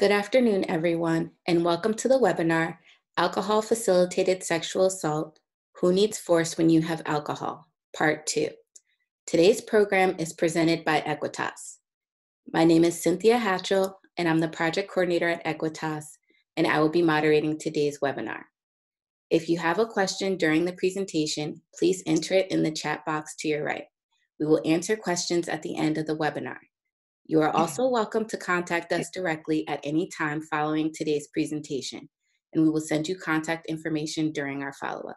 Good afternoon, everyone, and welcome to the webinar, Alcohol Facilitated Sexual Assault, Who Needs Force When You Have Alcohol, Part 2. Today's program is presented by AEquitas. My name is Cynthia Hatchell, and I'm the project coordinator at AEquitas, and I will be moderating today's webinar. If you have a question during the presentation, please enter it in the chat box to your right. We will answer questions at the end of the webinar. You are also welcome to contact us directly at any time following today's presentation, and we will send you contact information during our follow-up.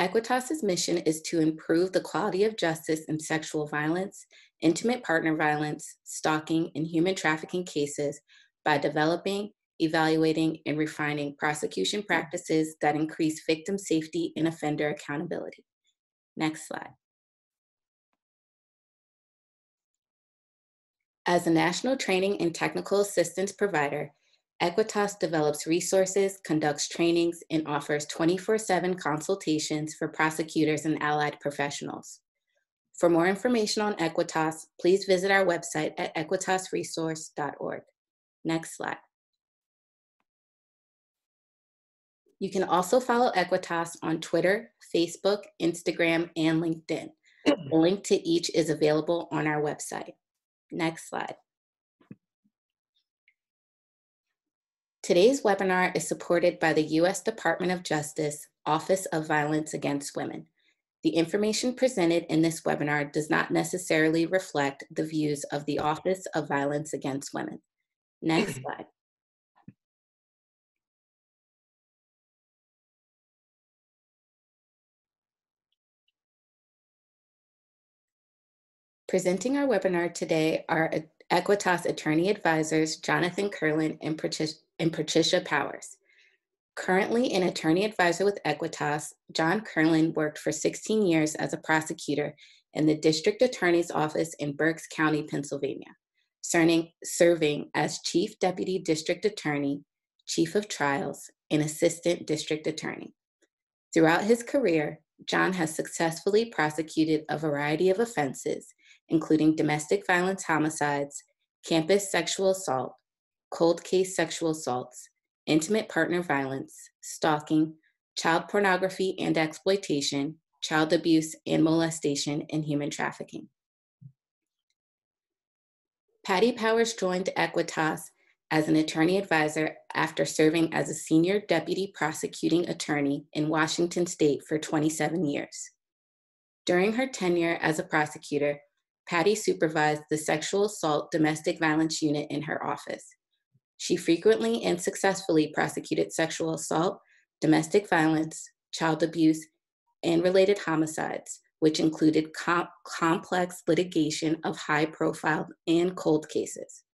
AEquitas's mission is to improve the quality of justice in sexual violence, intimate partner violence, stalking, and human trafficking cases by developing, evaluating, and refining prosecution practices that increase victim safety and offender accountability. Next slide. As a national training and technical assistance provider, AEquitas develops resources, conducts trainings, and offers 24 7 consultations for prosecutors and allied professionals. For more information on AEquitas, please visit our website at aequitasresource.org. Next slide. You can also follow AEquitas on Twitter, Facebook, Instagram, and LinkedIn. The link to each is available on our website. Next slide. Today's webinar is supported by the U.S. Department of Justice Office of Violence Against Women. The information presented in this webinar does not necessarily reflect the views of the Office of Violence Against Women. Next slide. Presenting our webinar today are AEquitas attorney advisors Jonathan Kurland and, and Patricia Powers. Currently an attorney advisor with AEquitas, John Kurland worked for 16 years as a prosecutor in the district attorney's office in Berks County, Pennsylvania, serving as chief deputy district attorney, chief of trials, and assistant district attorney. Throughout his career, John has successfully prosecuted a variety of offenses, including domestic violence homicides, campus sexual assault, cold case sexual assaults, intimate partner violence, stalking, child pornography and exploitation, child abuse and molestation, and human trafficking. Patty Powers joined AEquitas as an attorney advisor after serving as a senior deputy prosecuting attorney in Washington state for 27 years. During her tenure as a prosecutor, Patty supervised the sexual assault domestic violence unit in her office. She frequently and successfully prosecuted sexual assault, domestic violence, child abuse, and related homicides, which included com complex litigation of high profile and cold cases.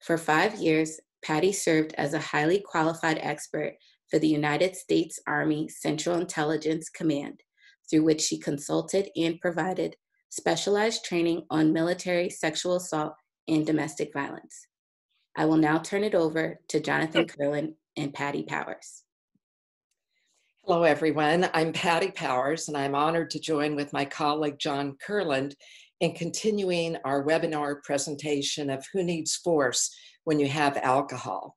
For five years, Patty served as a highly qualified expert for the United States Army Central Intelligence Command, through which she consulted and provided specialized training on military sexual assault and domestic violence. I will now turn it over to Jonathan Kurland and Patty Powers. Hello, everyone. I'm Patty Powers, and I'm honored to join with my colleague John Kurland in continuing our webinar presentation of Who Needs Force When You Have Alcohol.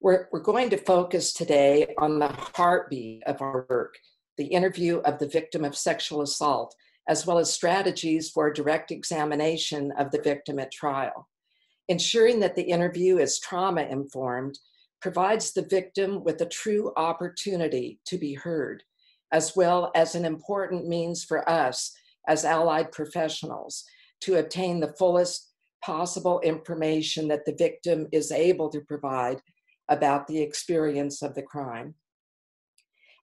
We're, we're going to focus today on the heartbeat of our work, the interview of the victim of sexual assault, as well as strategies for direct examination of the victim at trial. Ensuring that the interview is trauma informed provides the victim with a true opportunity to be heard, as well as an important means for us as allied professionals to obtain the fullest possible information that the victim is able to provide about the experience of the crime.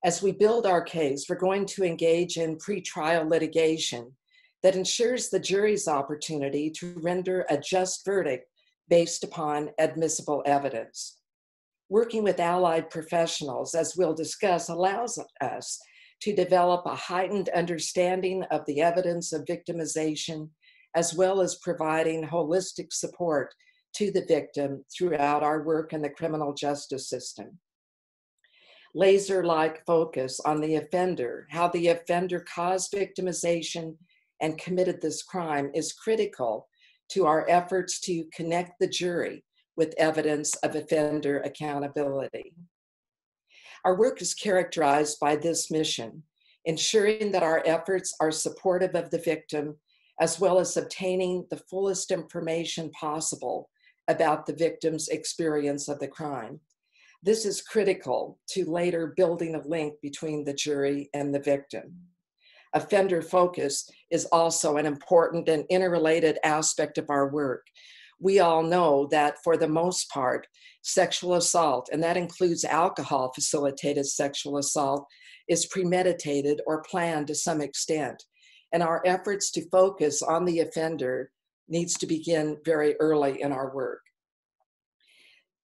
As we build our case, we're going to engage in pretrial litigation that ensures the jury's opportunity to render a just verdict based upon admissible evidence. Working with allied professionals, as we'll discuss, allows us to develop a heightened understanding of the evidence of victimization, as well as providing holistic support to the victim throughout our work in the criminal justice system laser like focus on the offender, how the offender caused victimization and committed this crime is critical to our efforts to connect the jury with evidence of offender accountability. Our work is characterized by this mission, ensuring that our efforts are supportive of the victim, as well as obtaining the fullest information possible about the victim's experience of the crime. This is critical to later building a link between the jury and the victim. Offender focus is also an important and interrelated aspect of our work. We all know that for the most part, sexual assault, and that includes alcohol facilitated sexual assault, is premeditated or planned to some extent. And our efforts to focus on the offender needs to begin very early in our work.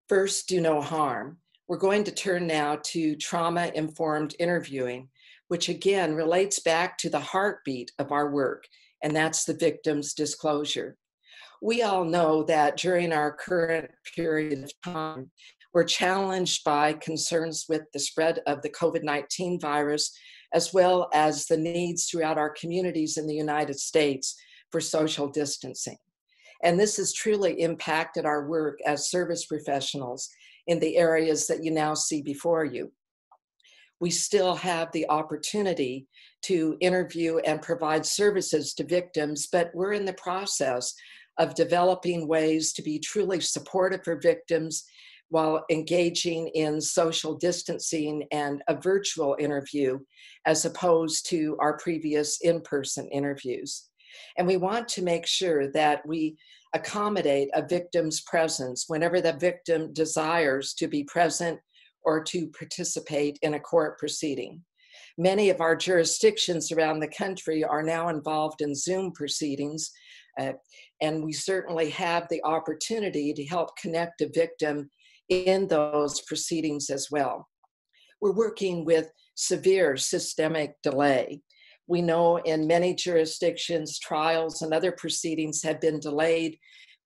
First, do no harm. We're going to turn now to trauma informed interviewing, which again relates back to the heartbeat of our work, and that's the victim's disclosure. We all know that during our current period of time, we're challenged by concerns with the spread of the COVID 19 virus, as well as the needs throughout our communities in the United States for social distancing. And this has truly impacted our work as service professionals in the areas that you now see before you. We still have the opportunity to interview and provide services to victims, but we're in the process of developing ways to be truly supportive for victims while engaging in social distancing and a virtual interview as opposed to our previous in person interviews. And we want to make sure that we accommodate a victim's presence whenever the victim desires to be present or to participate in a court proceeding. Many of our jurisdictions around the country are now involved in Zoom proceedings, uh, and we certainly have the opportunity to help connect a victim in those proceedings as well. We're working with severe systemic delay. We know in many jurisdictions, trials and other proceedings have been delayed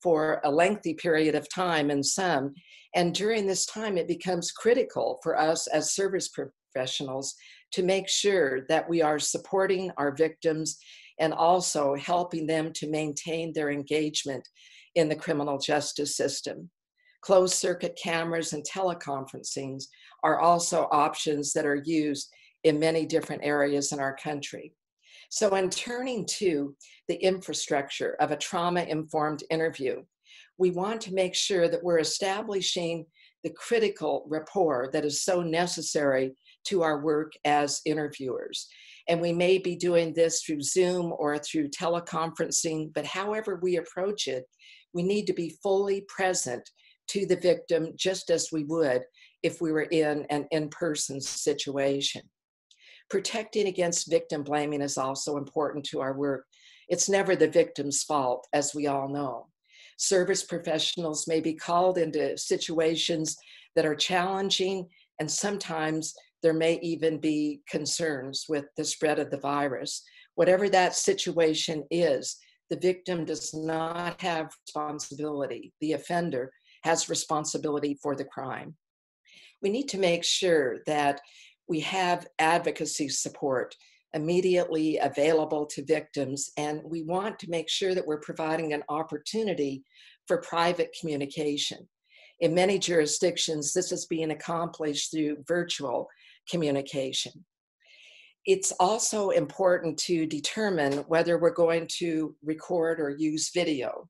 for a lengthy period of time in some. And during this time, it becomes critical for us as service professionals to make sure that we are supporting our victims and also helping them to maintain their engagement in the criminal justice system. Closed circuit cameras and teleconferencings are also options that are used in many different areas in our country. So, in turning to the infrastructure of a trauma informed interview, we want to make sure that we're establishing the critical rapport that is so necessary to our work as interviewers. And we may be doing this through Zoom or through teleconferencing, but however we approach it, we need to be fully present to the victim just as we would if we were in an in person situation. Protecting against victim blaming is also important to our work. It's never the victim's fault, as we all know. Service professionals may be called into situations that are challenging, and sometimes there may even be concerns with the spread of the virus. Whatever that situation is, the victim does not have responsibility. The offender has responsibility for the crime. We need to make sure that we have advocacy support immediately available to victims, and we want to make sure that we're providing an opportunity for private communication. In many jurisdictions, this is being accomplished through virtual communication. It's also important to determine whether we're going to record or use video.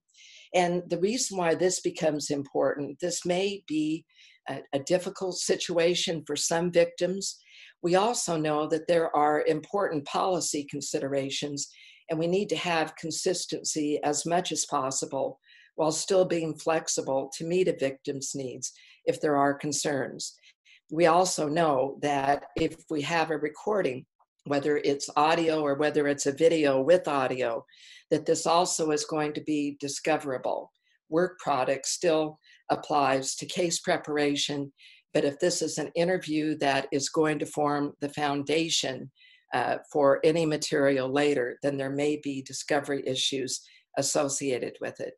And the reason why this becomes important, this may be a, a, difficult situation for some victims. We also know that there are important policy considerations, and we need to have consistency as much as possible while still being flexible to meet a victim's needs if there are concerns. We also know that if we have a recording, whether it's audio or whether it's a video with audio, that this also is going to be discoverable. Work product still applies to case preparation, but if this is an interview that is going to form the foundation uh, for any material later, then there may be discovery issues associated with it.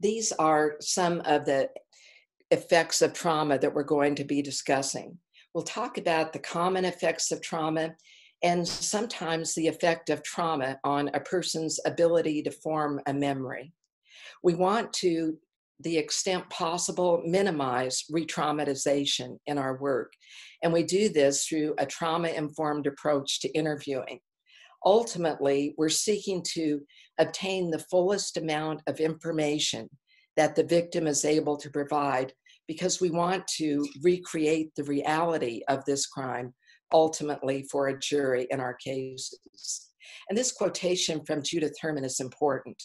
These are some of the effects of trauma that we're going to be discussing. We'll talk about the common effects of trauma and sometimes the effect of trauma on a person's ability to form a memory. We want to, the extent possible, minimize re traumatization in our work. And we do this through a trauma informed approach to interviewing. Ultimately, we're seeking to obtain the fullest amount of information that the victim is able to provide because we want to recreate the reality of this crime ultimately for a jury in our cases. And this quotation from Judith Herman is important.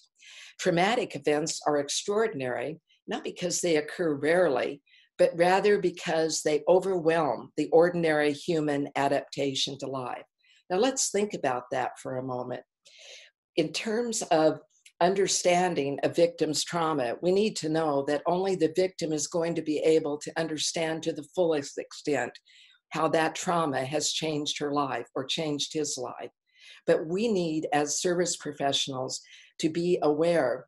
Traumatic events are extraordinary, not because they occur rarely, but rather because they overwhelm the ordinary human adaptation to life. Now, let's think about that for a moment. In terms of understanding a victim's trauma, we need to know that only the victim is going to be able to understand to the fullest extent how that trauma has changed her life or changed his life. But we need, as service professionals, to be aware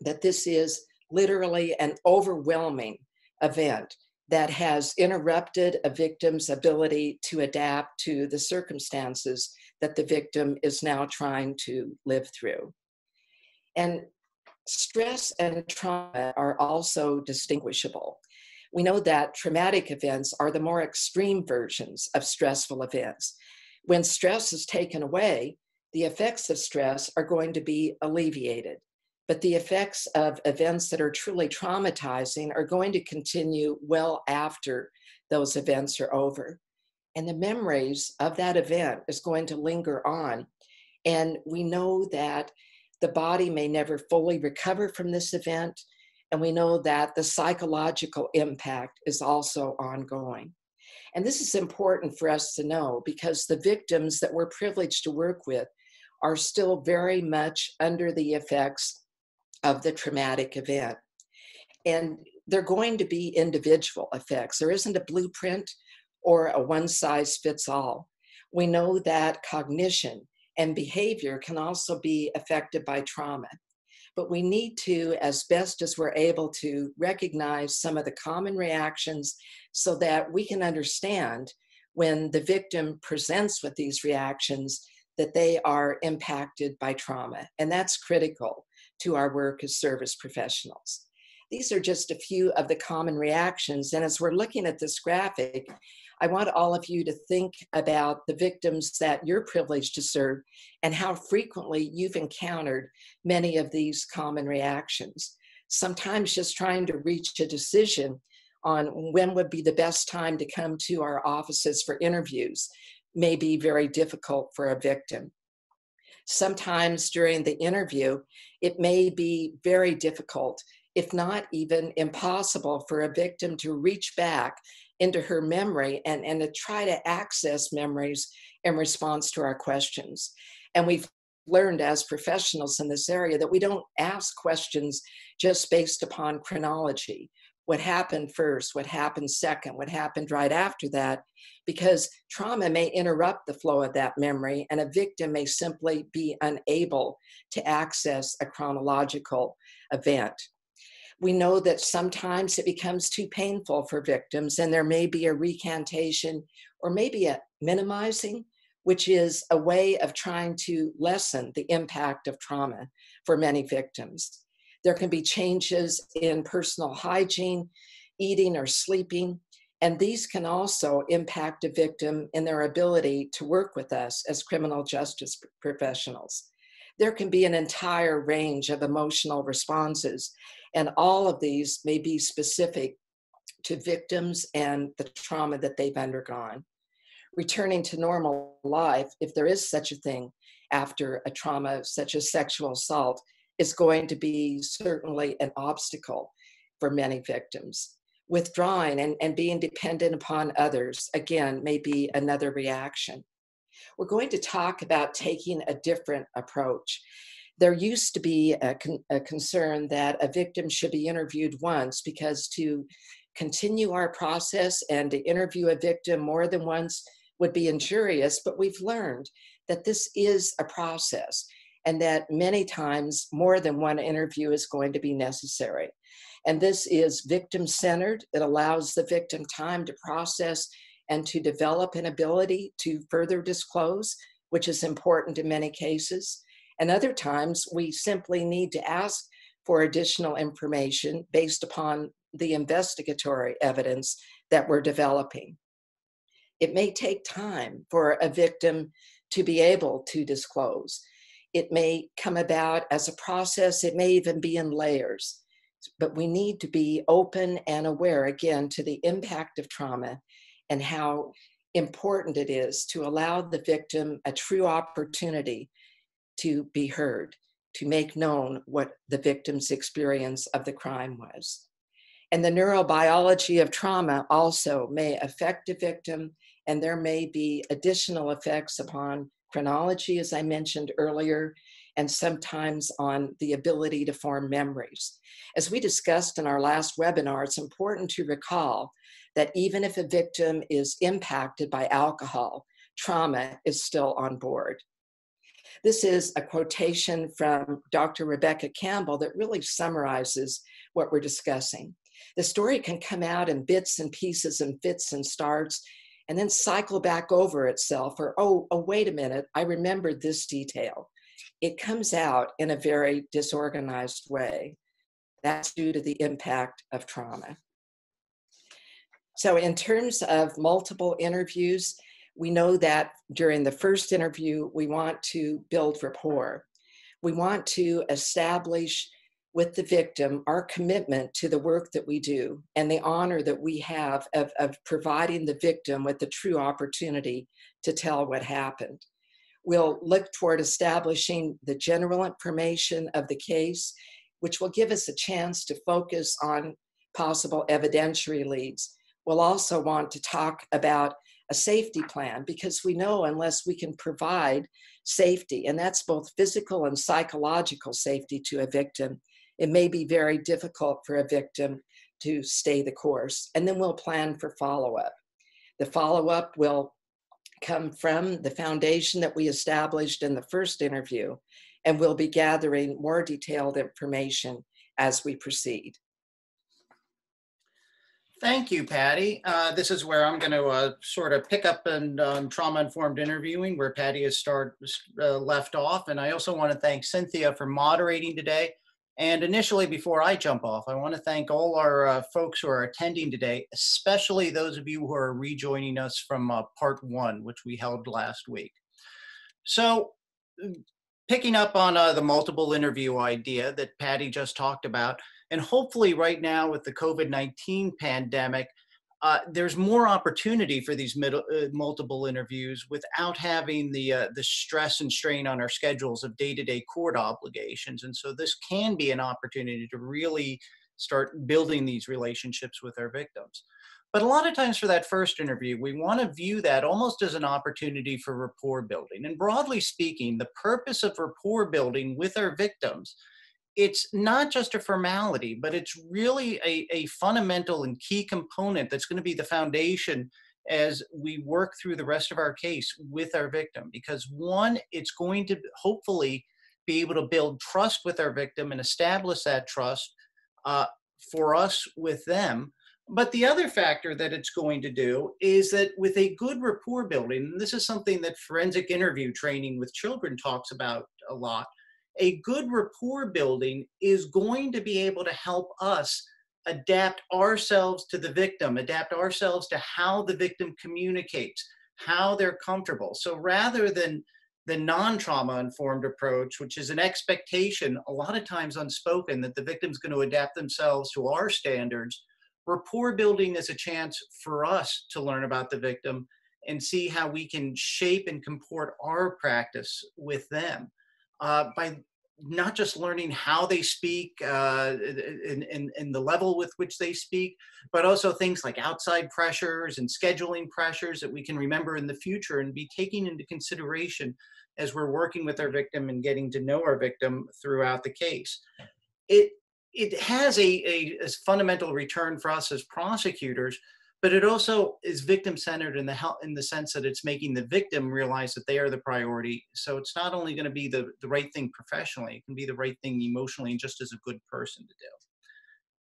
that this is literally an overwhelming event that has interrupted a victim's ability to adapt to the circumstances that the victim is now trying to live through. And stress and trauma are also distinguishable. We know that traumatic events are the more extreme versions of stressful events. When stress is taken away, the effects of stress are going to be alleviated. But the effects of events that are truly traumatizing are going to continue well after those events are over. And the memories of that event is going to linger on. And we know that the body may never fully recover from this event. And we know that the psychological impact is also ongoing. And this is important for us to know because the victims that we're privileged to work with are still very much under the effects of the traumatic event. And they're going to be individual effects. There isn't a blueprint or a one size fits all. We know that cognition and behavior can also be affected by trauma but we need to, as best as we're able to, recognize some of the common reactions so that we can understand when the victim presents with these reactions that they are impacted by trauma. And that's critical to our work as service professionals. These are just a few of the common reactions. And as we're looking at this graphic, I want all of you to think about the victims that you're privileged to serve and how frequently you've encountered many of these common reactions. Sometimes just trying to reach a decision on when would be the best time to come to our offices for interviews may be very difficult for a victim. Sometimes during the interview, it may be very difficult, if not even impossible, for a victim to reach back into her memory and, and to try to access memories in response to our questions. And we've learned as professionals in this area that we don't ask questions just based upon chronology what happened first, what happened second, what happened right after that, because trauma may interrupt the flow of that memory, and a victim may simply be unable to access a chronological event. We know that sometimes it becomes too painful for victims, and there may be a recantation or maybe a minimizing, which is a way of trying to lessen the impact of trauma for many victims. There can be changes in personal hygiene, eating, or sleeping, and these can also impact a victim in their ability to work with us as criminal justice professionals. There can be an entire range of emotional responses and all of these may be specific to victims and the trauma that they've undergone. Returning to normal life, if there is such a thing after a trauma such as sexual assault, is going to be certainly an obstacle for many victims. Withdrawing and, and being dependent upon others, again, may be another reaction. We're going to talk about taking a different approach there used to be a, con- a, concern that a victim should be interviewed once because to continue our process and to interview a victim more than once would be injurious. But we've learned that this is a process and that many times more than one interview is going to be necessary. And this is victim centered, it allows the victim time to process and to develop an ability to further disclose, which is important in many cases. And other times, we simply need to ask for additional information based upon the investigatory evidence that we're developing. It may take time for a victim to be able to disclose. It may come about as a process, it may even be in layers. But we need to be open and aware again to the impact of trauma and how important it is to allow the victim a true opportunity to be heard, to make known what the victim's experience of the crime was. And the neurobiology of trauma also may affect a victim, and there may be additional effects upon chronology, as I mentioned earlier, and sometimes on the ability to form memories. As we discussed in our last webinar, it's important to recall that even if a victim is impacted by alcohol, trauma is still on board. This is a quotation from Dr. Rebecca Campbell that really summarizes what we're discussing. The story can come out in bits and pieces and fits and starts and then cycle back over itself or, oh, oh, wait a minute, I remembered this detail. It comes out in a very disorganized way. That's due to the impact of trauma. So, in terms of multiple interviews, we know that during the first interview, we want to build rapport. We want to establish with the victim our commitment to the work that we do and the honor that we have of, of providing the victim with the true opportunity to tell what happened. We'll look toward establishing the general information of the case, which will give us a chance to focus on possible evidentiary leads we'll also want to talk about a safety plan because we know unless we can provide safety, and that's both physical and psychological safety to a victim, it may be very difficult for a victim to stay the course. And then we'll plan for follow up. The follow up will come from the foundation that we established in the first interview, and we'll be gathering more detailed information as we proceed. Thank you, Patty. Uh, this is where I'm going to uh, sort of pick up and um, trauma-informed interviewing where Patty has start, uh, left off. And I also want to thank Cynthia for moderating today. And initially, before I jump off, I want to thank all our uh, folks who are attending today, especially those of you who are rejoining us from uh, part one, which we held last week. So picking up on uh, the multiple interview idea that Patty just talked about, and hopefully, right now with the COVID 19 pandemic, uh, there's more opportunity for these middle, uh, multiple interviews without having the uh, the stress and strain on our schedules of day-to-day court obligations. And so this can be an opportunity to really start building these relationships with our victims. But a lot of times for that first interview, we want to view that almost as an opportunity for rapport building. And broadly speaking, the purpose of rapport building with our victims it's not just a formality, but it's really a, a fundamental and key component that's going to be the foundation as we work through the rest of our case with our victim. Because one, it's going to hopefully be able to build trust with our victim and establish that trust uh, for us with them. But the other factor that it's going to do is that with a good rapport building, and this is something that forensic interview training with children talks about a lot, a good rapport building is going to be able to help us adapt ourselves to the victim, adapt ourselves to how the victim communicates, how they're comfortable. So rather than the non trauma informed approach, which is an expectation, a lot of times unspoken, that the victim's going to adapt themselves to our standards, rapport building is a chance for us to learn about the victim and see how we can shape and comport our practice with them uh, by not just learning how they speak uh, and, and the level with which they speak, but also things like outside pressures and scheduling pressures that we can remember in the future and be taking into consideration as we're working with our victim and getting to know our victim throughout the case. It, it has a, a, a fundamental return for us as prosecutors but it also is victim centered in the help in the sense that it's making the victim realize that they are the priority. So it's not only going to be the, the right thing professionally it can be the right thing emotionally and just as a good person to do.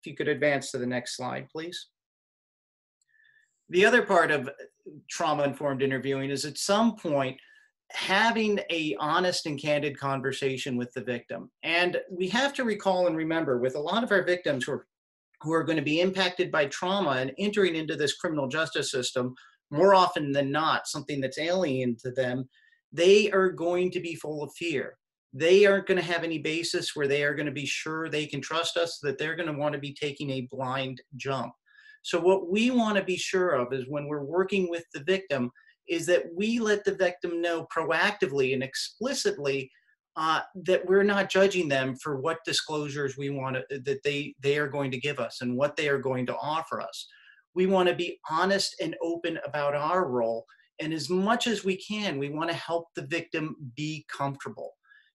If you could advance to the next slide please. The other part of uh, trauma informed interviewing is at some point having a honest and candid conversation with the victim. And we have to recall and remember with a lot of our victims who are who are going to be impacted by trauma and entering into this criminal justice system more often than not something that's alien to them they are going to be full of fear. They aren't going to have any basis where they are going to be sure they can trust us that they're going to want to be taking a blind jump. So what we want to be sure of is when we're working with the victim is that we let the victim know proactively and explicitly uh, that we're not judging them for what disclosures we want to, that they they are going to give us and what they are going to offer us. We want to be honest and open about our role, and as much as we can, we want to help the victim be comfortable.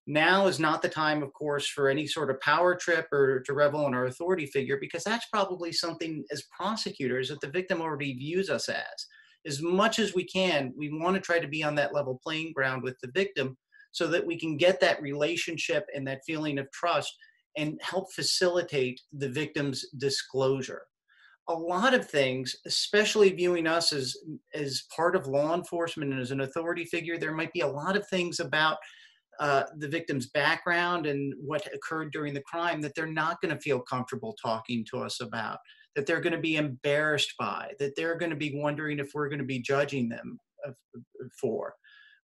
Now is not the time, of course, for any sort of power trip or to revel in our authority figure, because that's probably something as prosecutors that the victim already views us as. As much as we can, we want to try to be on that level playing ground with the victim so that we can get that relationship and that feeling of trust and help facilitate the victim's disclosure. A lot of things, especially viewing us as, as part of law enforcement and as an authority figure, there might be a lot of things about uh, the victim's background and what occurred during the crime that they're not going to feel comfortable talking to us about, that they're going to be embarrassed by, that they're going to be wondering if we're going to be judging them for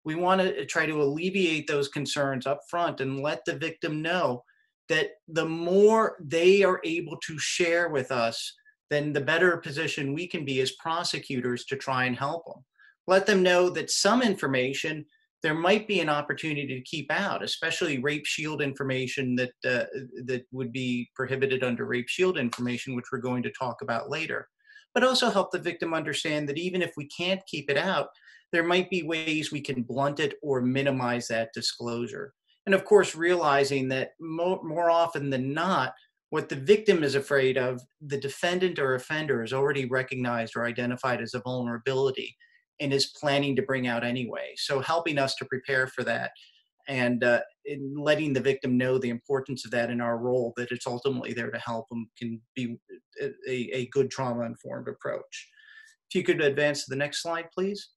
we want to try to alleviate those concerns up front and let the victim know that the more they are able to share with us then the better position we can be as prosecutors to try and help them let them know that some information there might be an opportunity to keep out especially rape shield information that uh, that would be prohibited under rape shield information which we're going to talk about later. But also help the victim understand that even if we can't keep it out there might be ways we can blunt it or minimize that disclosure. And of course, realizing that more, more often than not, what the victim is afraid of, the defendant or offender is already recognized or identified as a vulnerability and is planning to bring out anyway. So helping us to prepare for that and uh, letting the victim know the importance of that in our role, that it's ultimately there to help them can be a, a good trauma informed approach. If you could advance to the next slide, please.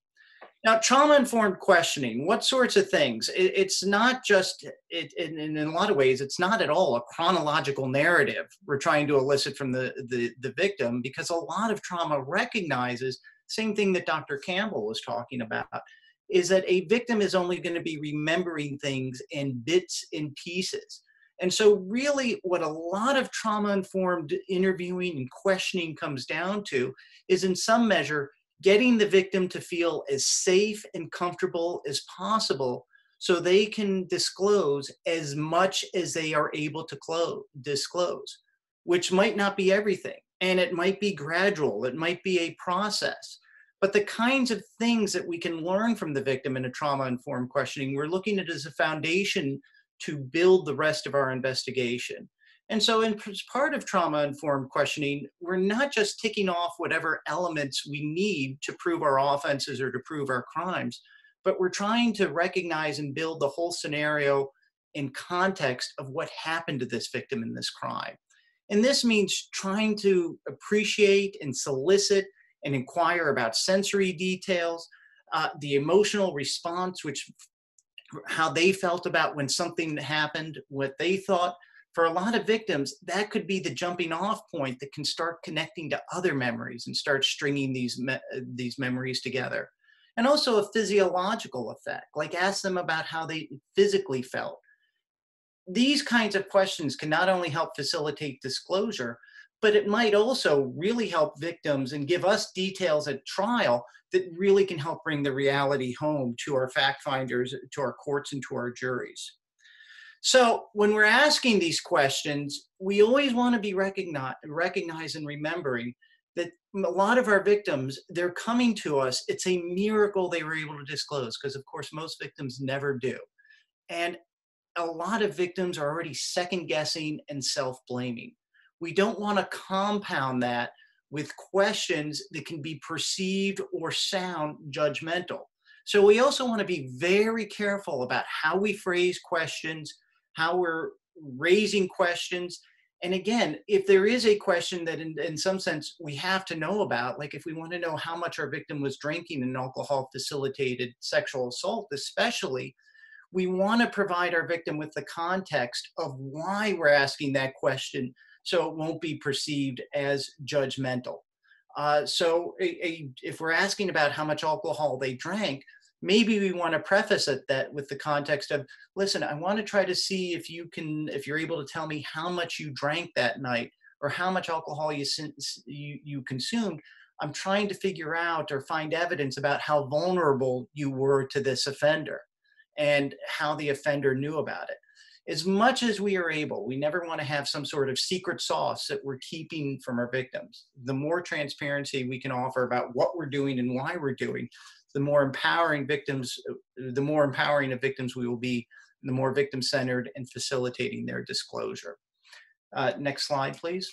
Now, trauma informed questioning, what sorts of things? It, it's not just, it, in, in a lot of ways, it's not at all a chronological narrative we're trying to elicit from the, the, the victim because a lot of trauma recognizes, same thing that Dr. Campbell was talking about, is that a victim is only going to be remembering things in bits and pieces. And so, really, what a lot of trauma informed interviewing and questioning comes down to is, in some measure, getting the victim to feel as safe and comfortable as possible so they can disclose as much as they are able to close, disclose, which might not be everything. And it might be gradual, it might be a process. But the kinds of things that we can learn from the victim in a trauma informed questioning, we're looking at as a foundation to build the rest of our investigation. And so, in part of trauma informed questioning, we're not just ticking off whatever elements we need to prove our offenses or to prove our crimes, but we're trying to recognize and build the whole scenario in context of what happened to this victim in this crime. And this means trying to appreciate and solicit and inquire about sensory details, uh, the emotional response, which how they felt about when something happened, what they thought for a lot of victims, that could be the jumping off point that can start connecting to other memories and start stringing these, me- these memories together. And also a physiological effect, like ask them about how they physically felt. These kinds of questions can not only help facilitate disclosure, but it might also really help victims and give us details at trial that really can help bring the reality home to our fact finders, to our courts, and to our juries. So when we're asking these questions, we always want to be recognize, recognize and remembering that a lot of our victims, they're coming to us. It's a miracle they were able to disclose because, of course, most victims never do. And a lot of victims are already second guessing and self blaming. We don't want to compound that with questions that can be perceived or sound judgmental. So we also want to be very careful about how we phrase questions, how we're raising questions, And again, if there is a question that in, in some sense we have to know about, like if we want to know how much our victim was drinking in alcohol facilitated sexual assault, especially, we want to provide our victim with the context of why we're asking that question so it won't be perceived as judgmental. Uh, so a, a, if we're asking about how much alcohol they drank, maybe we want to preface it that with the context of, listen, I want to try to see if you can, if you're able to tell me how much you drank that night or how much alcohol you, you, you consumed. I'm trying to figure out or find evidence about how vulnerable you were to this offender and how the offender knew about it. As much as we are able, we never want to have some sort of secret sauce that we're keeping from our victims. The more transparency we can offer about what we're doing and why we're doing, the more empowering victims, the more empowering of victims we will be, the more victim centered and facilitating their disclosure. Uh, next slide, please.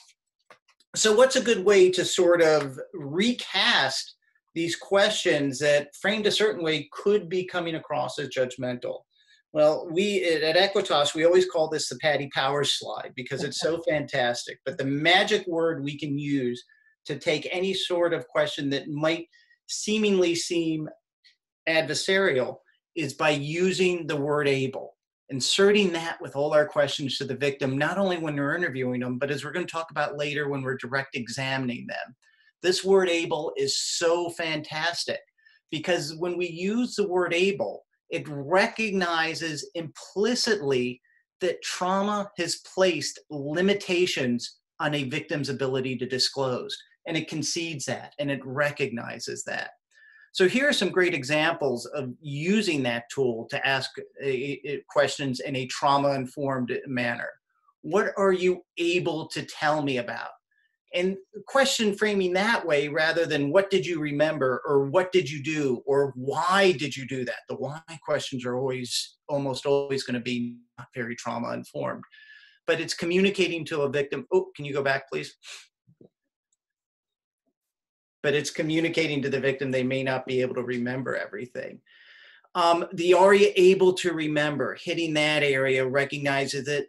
So, what's a good way to sort of recast these questions that framed a certain way could be coming across as judgmental. Well, we at AEquitas, we always call this the Patty Powers slide because it's so fantastic. But the magic word we can use to take any sort of question that might seemingly seem adversarial is by using the word able, inserting that with all our questions to the victim, not only when we're interviewing them, but as we're going to talk about later when we're direct examining them. This word able is so fantastic because when we use the word able, it recognizes implicitly that trauma has placed limitations on a victim's ability to disclose. And it concedes that and it recognizes that. So here are some great examples of using that tool to ask a, a, questions in a trauma-informed manner. What are you able to tell me about? and question framing that way rather than what did you remember or what did you do or why did you do that the why questions are always almost always going to be not very trauma informed but it's communicating to a victim oh can you go back please but it's communicating to the victim they may not be able to remember everything um, the are you able to remember hitting that area recognizes that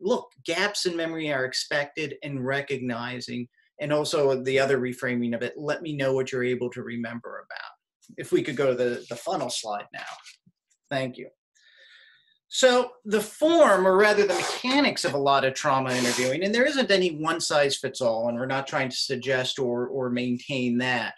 look, gaps in memory are expected and recognizing, and also the other reframing of it, let me know what you're able to remember about. If we could go to the, the funnel slide now. Thank you. So the form, or rather the mechanics of a lot of trauma interviewing, and there isn't any one size fits all, and we're not trying to suggest or, or maintain that.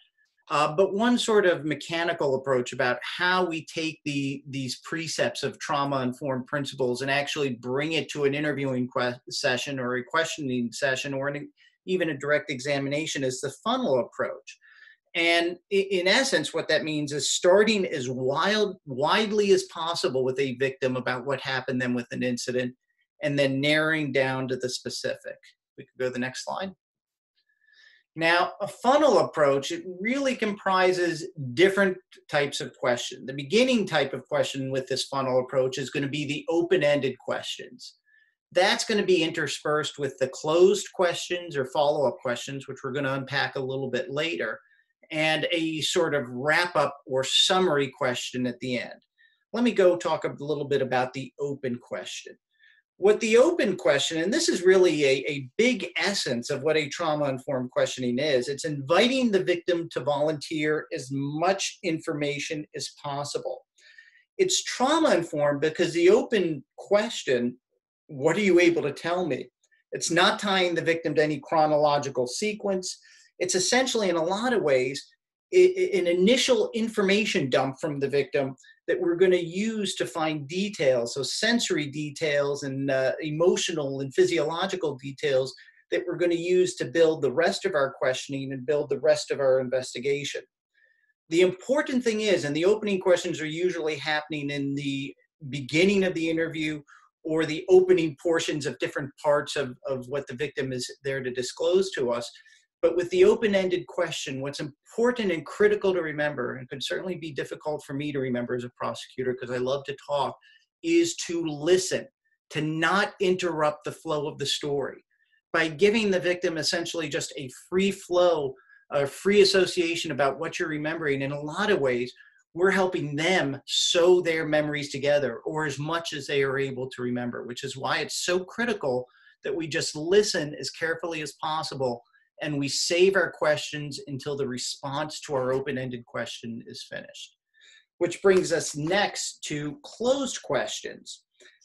Uh, but one sort of mechanical approach about how we take the these precepts of trauma-informed principles and actually bring it to an interviewing session or a questioning session or an, even a direct examination is the funnel approach. And in essence, what that means is starting as wild, widely as possible with a victim about what happened then with an incident, and then narrowing down to the specific. We could go to the next slide. Now, a funnel approach, it really comprises different types of question. The beginning type of question with this funnel approach is going to be the open-ended questions. That's going to be interspersed with the closed questions or follow-up questions, which we're going to unpack a little bit later, and a sort of wrap-up or summary question at the end. Let me go talk a little bit about the open question what the open question, and this is really a, a big essence of what a trauma informed questioning is, it's inviting the victim to volunteer as much information as possible. It's trauma informed because the open question, what are you able to tell me? It's not tying the victim to any chronological sequence. It's essentially, in a lot of ways, an initial information dump from the victim that we're going to use to find details, so sensory details and uh, emotional and physiological details that we're going to use to build the rest of our questioning and build the rest of our investigation. The important thing is, and the opening questions are usually happening in the beginning of the interview or the opening portions of different parts of, of what the victim is there to disclose to us, but with the open-ended question, what's important and critical to remember, and could certainly be difficult for me to remember as a prosecutor because I love to talk, is to listen, to not interrupt the flow of the story. By giving the victim essentially just a free flow, a free association about what you're remembering, in a lot of ways, we're helping them sew their memories together or as much as they are able to remember, which is why it's so critical that we just listen as carefully as possible and we save our questions until the response to our open-ended question is finished. Which brings us next to closed questions.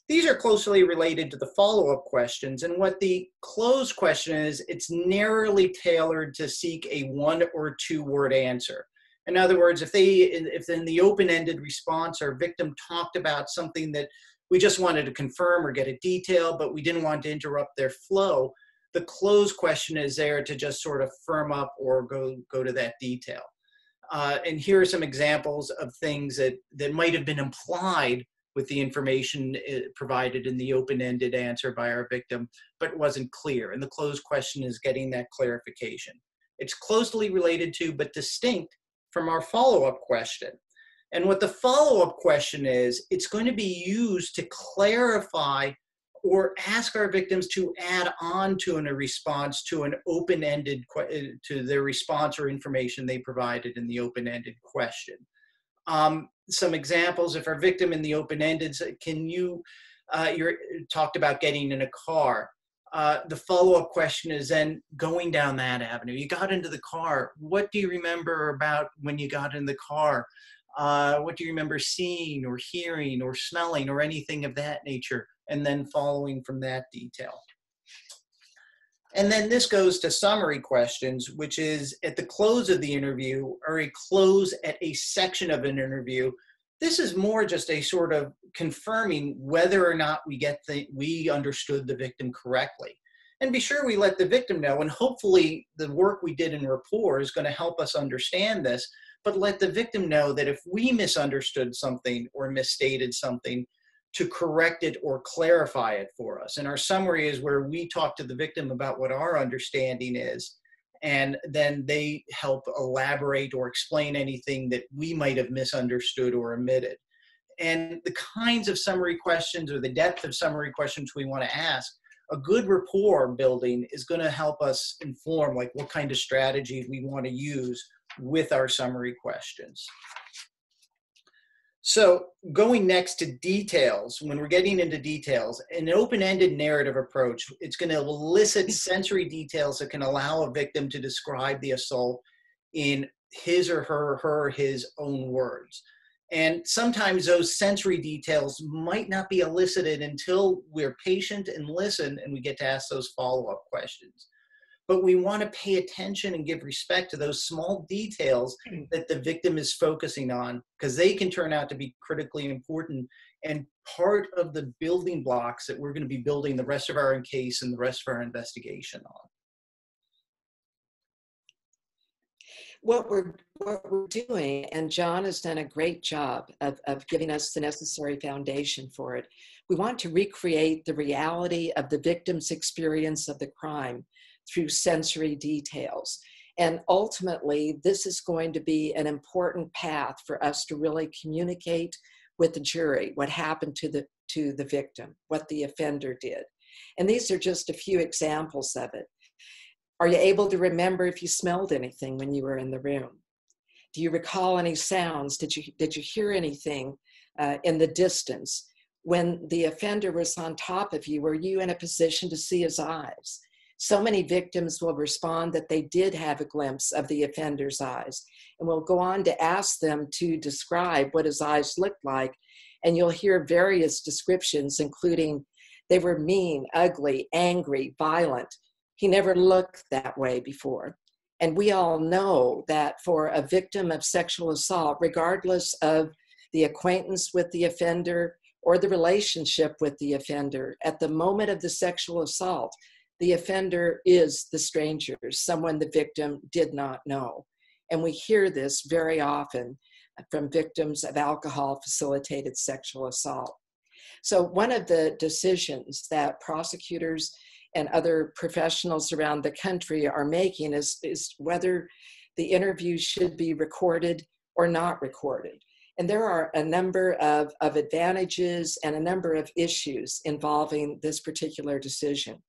These are closely related to the follow-up questions, and what the closed question is, it's narrowly tailored to seek a one or two word answer. In other words, if they, if in the open-ended response our victim talked about something that we just wanted to confirm or get a detail, but we didn't want to interrupt their flow, the closed question is there to just sort of firm up or go go to that detail. Uh, and here are some examples of things that that might have been implied with the information uh, provided in the open-ended answer by our victim, but wasn't clear. And the closed question is getting that clarification. It's closely related to, but distinct from our follow-up question. And what the follow-up question is, it's going to be used to clarify or ask our victims to add on to a response to an open-ended uh, to their response or information they provided in the open-ended question. Um, some examples, if our victim in the open-ended, can you, uh, you talked about getting in a car. Uh, the follow-up question is then going down that avenue. You got into the car. What do you remember about when you got in the car? Uh, what do you remember seeing or hearing or smelling or anything of that nature? And then following from that detail. And then this goes to summary questions, which is at the close of the interview or a close at a section of an interview. This is more just a sort of confirming whether or not we get the we understood the victim correctly. And be sure we let the victim know, and hopefully the work we did in rapport is going to help us understand this, but let the victim know that if we misunderstood something or misstated something, to correct it or clarify it for us. And our summary is where we talk to the victim about what our understanding is, and then they help elaborate or explain anything that we might have misunderstood or omitted. And the kinds of summary questions or the depth of summary questions we want to ask, a good rapport building is going to help us inform like what kind of strategy we want to use with our summary questions. So going next to details, when we're getting into details, an open-ended narrative approach, it's going to elicit sensory details that can allow a victim to describe the assault in his or her, her, his own words. And sometimes those sensory details might not be elicited until we're patient and listen and we get to ask those follow-up questions but we want to pay attention and give respect to those small details hmm. that the victim is focusing on because they can turn out to be critically important and part of the building blocks that we're going to be building the rest of our case and the rest of our investigation on. What we're, what we're doing, and John has done a great job of, of giving us the necessary foundation for it, we want to recreate the reality of the victim's experience of the crime through sensory details. And ultimately, this is going to be an important path for us to really communicate with the jury what happened to the, to the victim, what the offender did. And these are just a few examples of it. Are you able to remember if you smelled anything when you were in the room? Do you recall any sounds? Did you, did you hear anything uh, in the distance? When the offender was on top of you, were you in a position to see his eyes? So many victims will respond that they did have a glimpse of the offender's eyes. And we'll go on to ask them to describe what his eyes looked like. And you'll hear various descriptions, including they were mean, ugly, angry, violent. He never looked that way before. And we all know that for a victim of sexual assault, regardless of the acquaintance with the offender or the relationship with the offender, at the moment of the sexual assault, the offender is the stranger, someone the victim did not know. And we hear this very often from victims of alcohol facilitated sexual assault. So, one of the decisions that prosecutors and other professionals around the country are making is, is whether the interview should be recorded or not recorded. And there are a number of, of advantages and a number of issues involving this particular decision.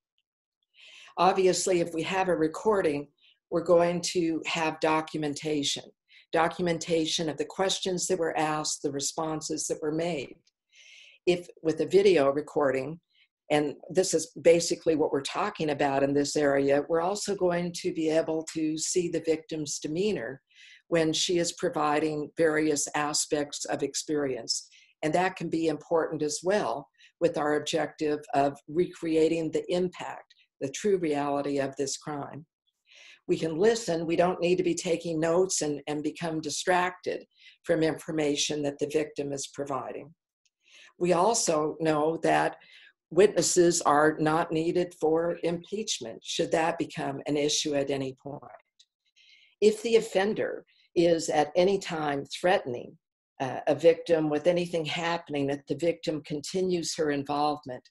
Obviously, if we have a recording, we're going to have documentation, documentation of the questions that were asked, the responses that were made. If with a video recording, and this is basically what we're talking about in this area, we're also going to be able to see the victim's demeanor when she is providing various aspects of experience. And that can be important as well with our objective of recreating the impact, the true reality of this crime. We can listen, we don't need to be taking notes and, and become distracted from information that the victim is providing. We also know that witnesses are not needed for impeachment, should that become an issue at any point. If the offender is at any time threatening uh, a victim with anything happening, that the victim continues her involvement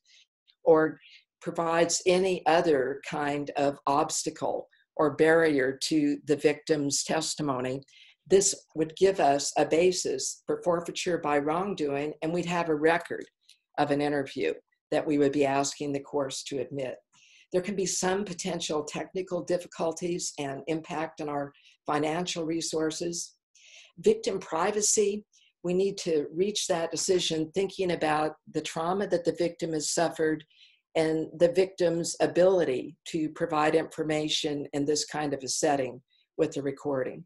or provides any other kind of obstacle or barrier to the victim's testimony, this would give us a basis for forfeiture by wrongdoing, and we'd have a record of an interview that we would be asking the courts to admit. There can be some potential technical difficulties and impact on our financial resources. Victim privacy, we need to reach that decision thinking about the trauma that the victim has suffered and the victim's ability to provide information in this kind of a setting with the recording.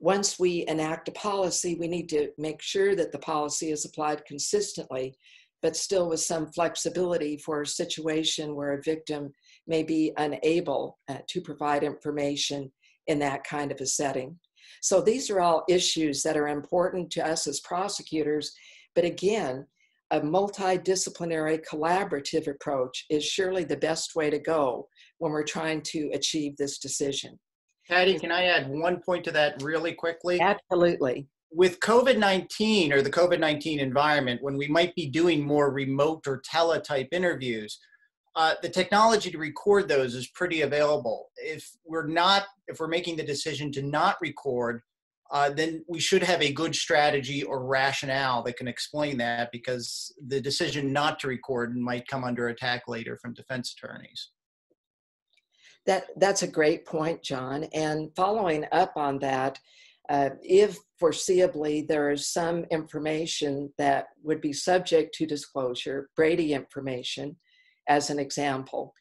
Once we enact a policy, we need to make sure that the policy is applied consistently but still with some flexibility for a situation where a victim may be unable uh, to provide information in that kind of a setting. So these are all issues that are important to us as prosecutors, but again, a multidisciplinary collaborative approach is surely the best way to go when we're trying to achieve this decision. Patty, can I add one point to that really quickly? Absolutely with COVID 19 or the COVID 19 environment, when we might be doing more remote or teletype interviews, uh, the technology to record those is pretty available. If we're not, if we're making the decision to not record, uh, then we should have a good strategy or rationale that can explain that because the decision not to record might come under attack later from defense attorneys. That, that's a great point, John. And following up on that, uh, if foreseeably there is some information that would be subject to disclosure, Brady information, as an example,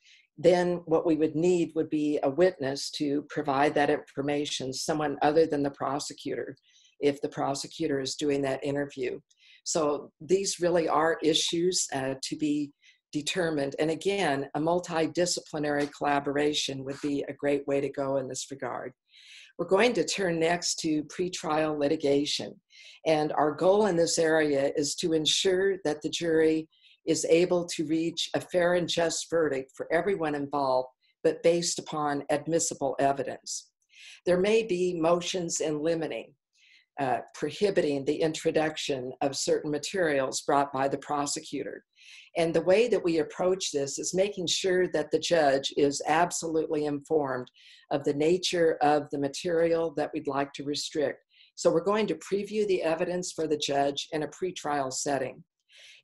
then what we would need would be a witness to provide that information, someone other than the prosecutor, if the prosecutor is doing that interview. So these really are issues uh, to be determined. And again, a multidisciplinary collaboration would be a great way to go in this regard. We're going to turn next to pretrial litigation. And our goal in this area is to ensure that the jury is able to reach a fair and just verdict for everyone involved, but based upon admissible evidence. There may be motions in limine uh, prohibiting the introduction of certain materials brought by the prosecutor. And the way that we approach this is making sure that the judge is absolutely informed of the nature of the material that we'd like to restrict. So we're going to preview the evidence for the judge in a pretrial setting.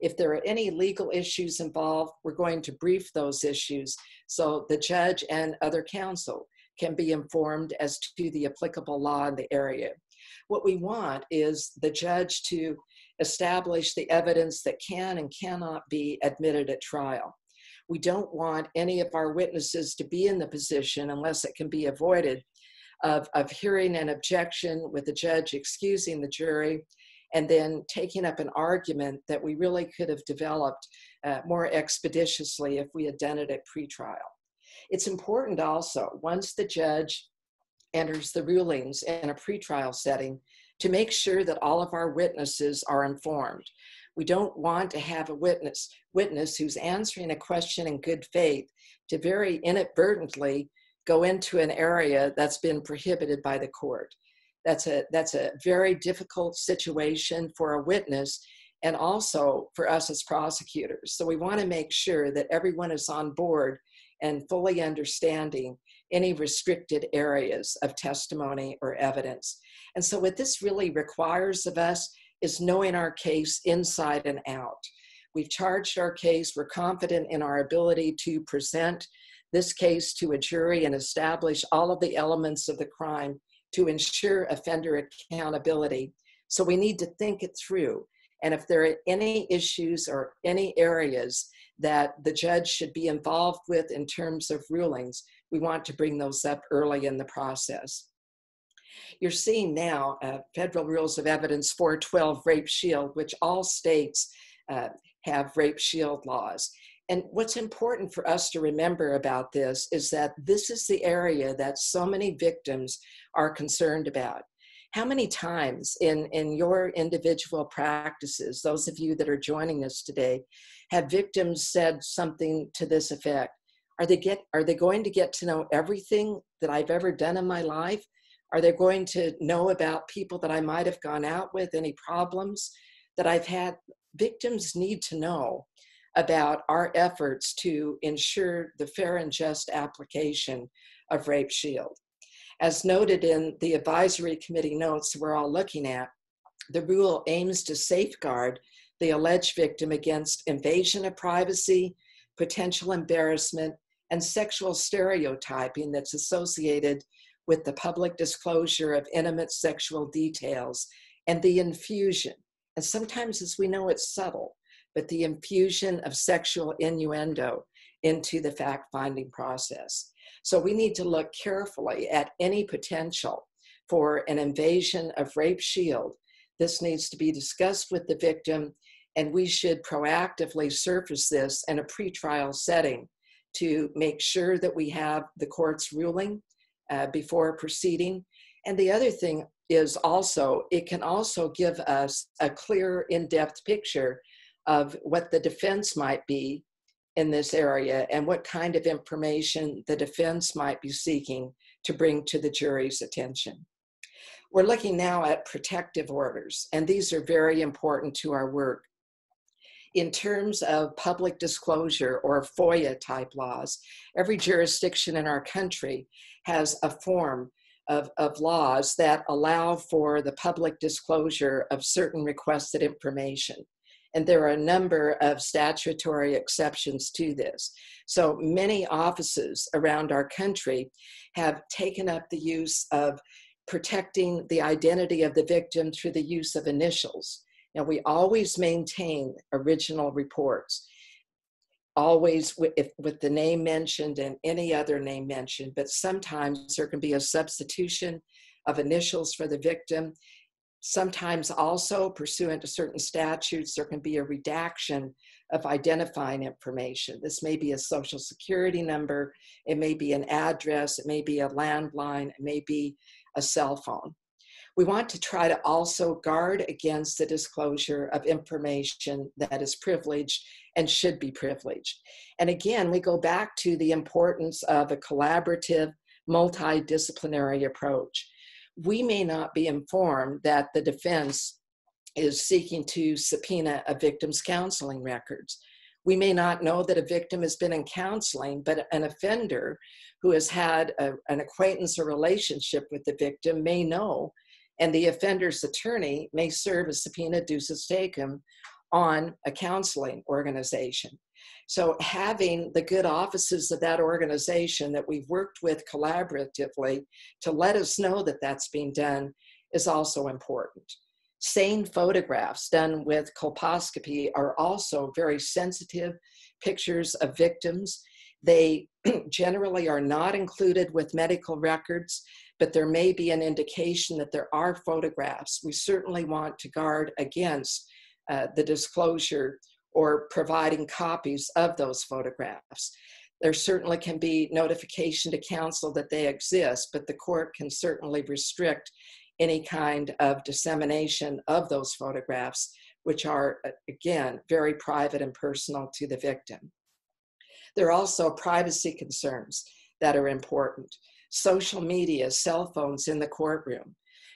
If there are any legal issues involved, we're going to brief those issues so the judge and other counsel can be informed as to the applicable law in the area. What we want is the judge to establish the evidence that can and cannot be admitted at trial. We don't want any of our witnesses to be in the position, unless it can be avoided, of, of hearing an objection with the judge excusing the jury and then taking up an argument that we really could have developed uh, more expeditiously if we had done it at pretrial. It's important also, once the judge enters the rulings in a pretrial setting, to make sure that all of our witnesses are informed. We don't want to have a witness witness who's answering a question in good faith to very inadvertently go into an area that's been prohibited by the court. That's a that's a very difficult situation for a witness and also for us as prosecutors. So we want to make sure that everyone is on board and fully understanding any restricted areas of testimony or evidence. And so, what this really requires of us is knowing our case inside and out. We've charged our case, we're confident in our ability to present this case to a jury and establish all of the elements of the crime to ensure offender accountability. So, we need to think it through. And if there are any issues or any areas that the judge should be involved with in terms of rulings, we want to bring those up early in the process. You're seeing now uh, Federal Rules of Evidence 412 Rape Shield, which all states uh, have rape shield laws. And what's important for us to remember about this is that this is the area that so many victims are concerned about. How many times in, in your individual practices, those of you that are joining us today, have victims said something to this effect? Are they, get, are they going to get to know everything that I've ever done in my life? Are they going to know about people that I might have gone out with, any problems that I've had? Victims need to know about our efforts to ensure the fair and just application of Rape Shield. As noted in the advisory committee notes we're all looking at, the rule aims to safeguard the alleged victim against invasion of privacy, potential embarrassment, and sexual stereotyping that's associated with the public disclosure of intimate sexual details and the infusion. And sometimes, as we know, it's subtle, but the infusion of sexual innuendo into the fact finding process. So we need to look carefully at any potential for an invasion of rape shield. This needs to be discussed with the victim, and we should proactively surface this in a pretrial setting to make sure that we have the court's ruling uh, before proceeding. And the other thing is also, it can also give us a clear, in depth picture of what the defense might be in this area and what kind of information the defense might be seeking to bring to the jury's attention. We're looking now at protective orders, and these are very important to our work. In terms of public disclosure or FOIA type laws, every jurisdiction in our country has a form of, of laws that allow for the public disclosure of certain requested information. And there are a number of statutory exceptions to this. So many offices around our country have taken up the use of protecting the identity of the victim through the use of initials. Now, we always maintain original reports always with, if, with the name mentioned and any other name mentioned, but sometimes there can be a substitution of initials for the victim. Sometimes also pursuant to certain statutes, there can be a redaction of identifying information. This may be a social security number, it may be an address, it may be a landline, it may be a cell phone. We want to try to also guard against the disclosure of information that is privileged and should be privileged. And again, we go back to the importance of a collaborative, multidisciplinary approach. We may not be informed that the defense is seeking to subpoena a victim's counseling records. We may not know that a victim has been in counseling, but an offender who has had a, an acquaintance or relationship with the victim may know, and the offender's attorney may serve a subpoena duces tecum on a counseling organization. So, having the good offices of that organization that we've worked with collaboratively to let us know that that's being done is also important. SANE photographs done with colposcopy are also very sensitive pictures of victims. They generally are not included with medical records, but there may be an indication that there are photographs. We certainly want to guard against uh, the disclosure or providing copies of those photographs. There certainly can be notification to counsel that they exist, but the court can certainly restrict any kind of dissemination of those photographs, which are, uh, again, very private and personal to the victim. There are also privacy concerns that are important. Social media, cell phones in the courtroom.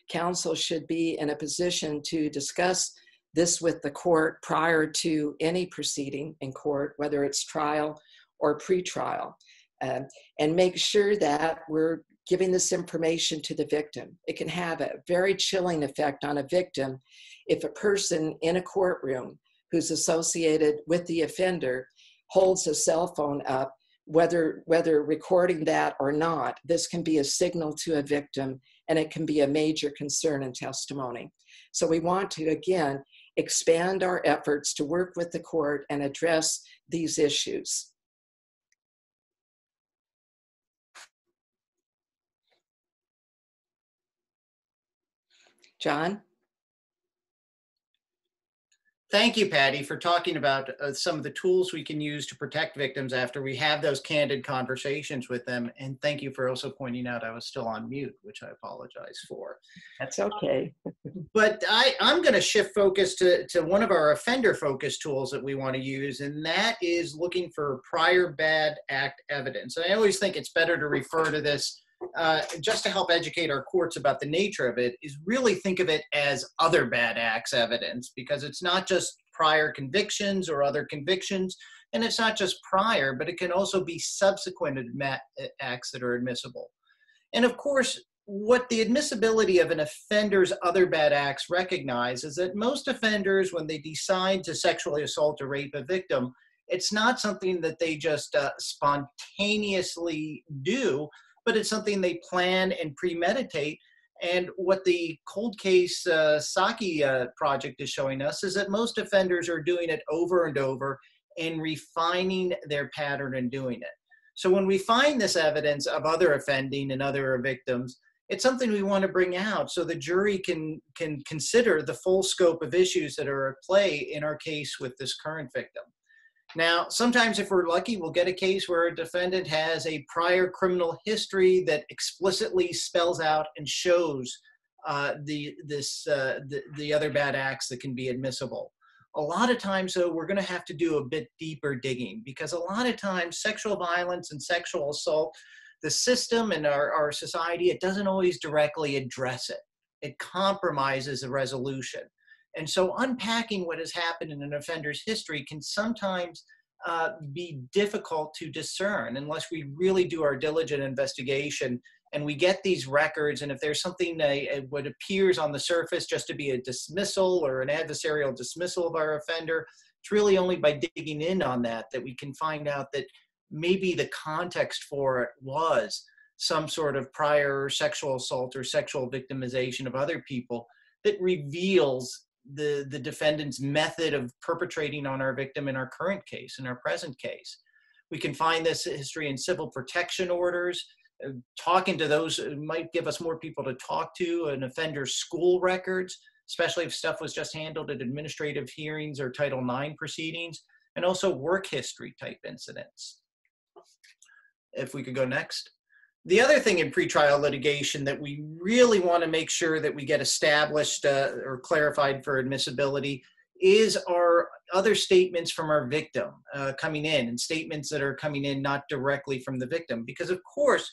Counsel should be in a position to discuss this with the court prior to any proceeding in court, whether it's trial or pretrial, um, and make sure that we're giving this information to the victim. It can have a very chilling effect on a victim if a person in a courtroom who's associated with the offender holds a cell phone up whether whether recording that or not this can be a signal to a victim and it can be a major concern in testimony so we want to again expand our efforts to work with the court and address these issues. John? Thank you, Patty, for talking about uh, some of the tools we can use to protect victims after we have those candid conversations with them. And thank you for also pointing out I was still on mute, which I apologize for. That's okay. but I, I'm going to shift focus to, to one of our offender focus tools that we want to use, and that is looking for prior bad act evidence. And I always think it's better to refer to this uh, just to help educate our courts about the nature of it, is really think of it as other bad acts evidence because it's not just prior convictions or other convictions, and it's not just prior, but it can also be subsequent acts that are admissible. And of course, what the admissibility of an offender's other bad acts recognize is that most offenders, when they decide to sexually assault or rape a victim, it's not something that they just uh, spontaneously do but it's something they plan and premeditate. And what the cold case uh, SAKI uh, project is showing us is that most offenders are doing it over and over and refining their pattern and doing it. So when we find this evidence of other offending and other victims, it's something we want to bring out so the jury can can consider the full scope of issues that are at play in our case with this current victim. Now, sometimes if we're lucky, we'll get a case where a defendant has a prior criminal history that explicitly spells out and shows uh, the this uh, the, the other bad acts that can be admissible. A lot of times, though, we're going to have to do a bit deeper digging because a lot of times sexual violence and sexual assault, the system and our, our society, it doesn't always directly address it. It compromises the resolution. And so unpacking what has happened in an offender's history can sometimes uh, be difficult to discern unless we really do our diligent investigation and we get these records. And if there's something that uh, what appears on the surface just to be a dismissal or an adversarial dismissal of our offender it's really only by digging in on that that we can find out that maybe the context for it was some sort of prior sexual assault or sexual victimization of other people that reveals the, the defendant's method of perpetrating on our victim in our current case, in our present case. We can find this history in civil protection orders. Uh, talking to those might give us more people to talk to, an offender's school records, especially if stuff was just handled at administrative hearings or Title IX proceedings, and also work history type incidents. If we could go next. The other thing in pretrial litigation that we really want to make sure that we get established uh, or clarified for admissibility is our other statements from our victim uh, coming in and statements that are coming in not directly from the victim. Because, of course,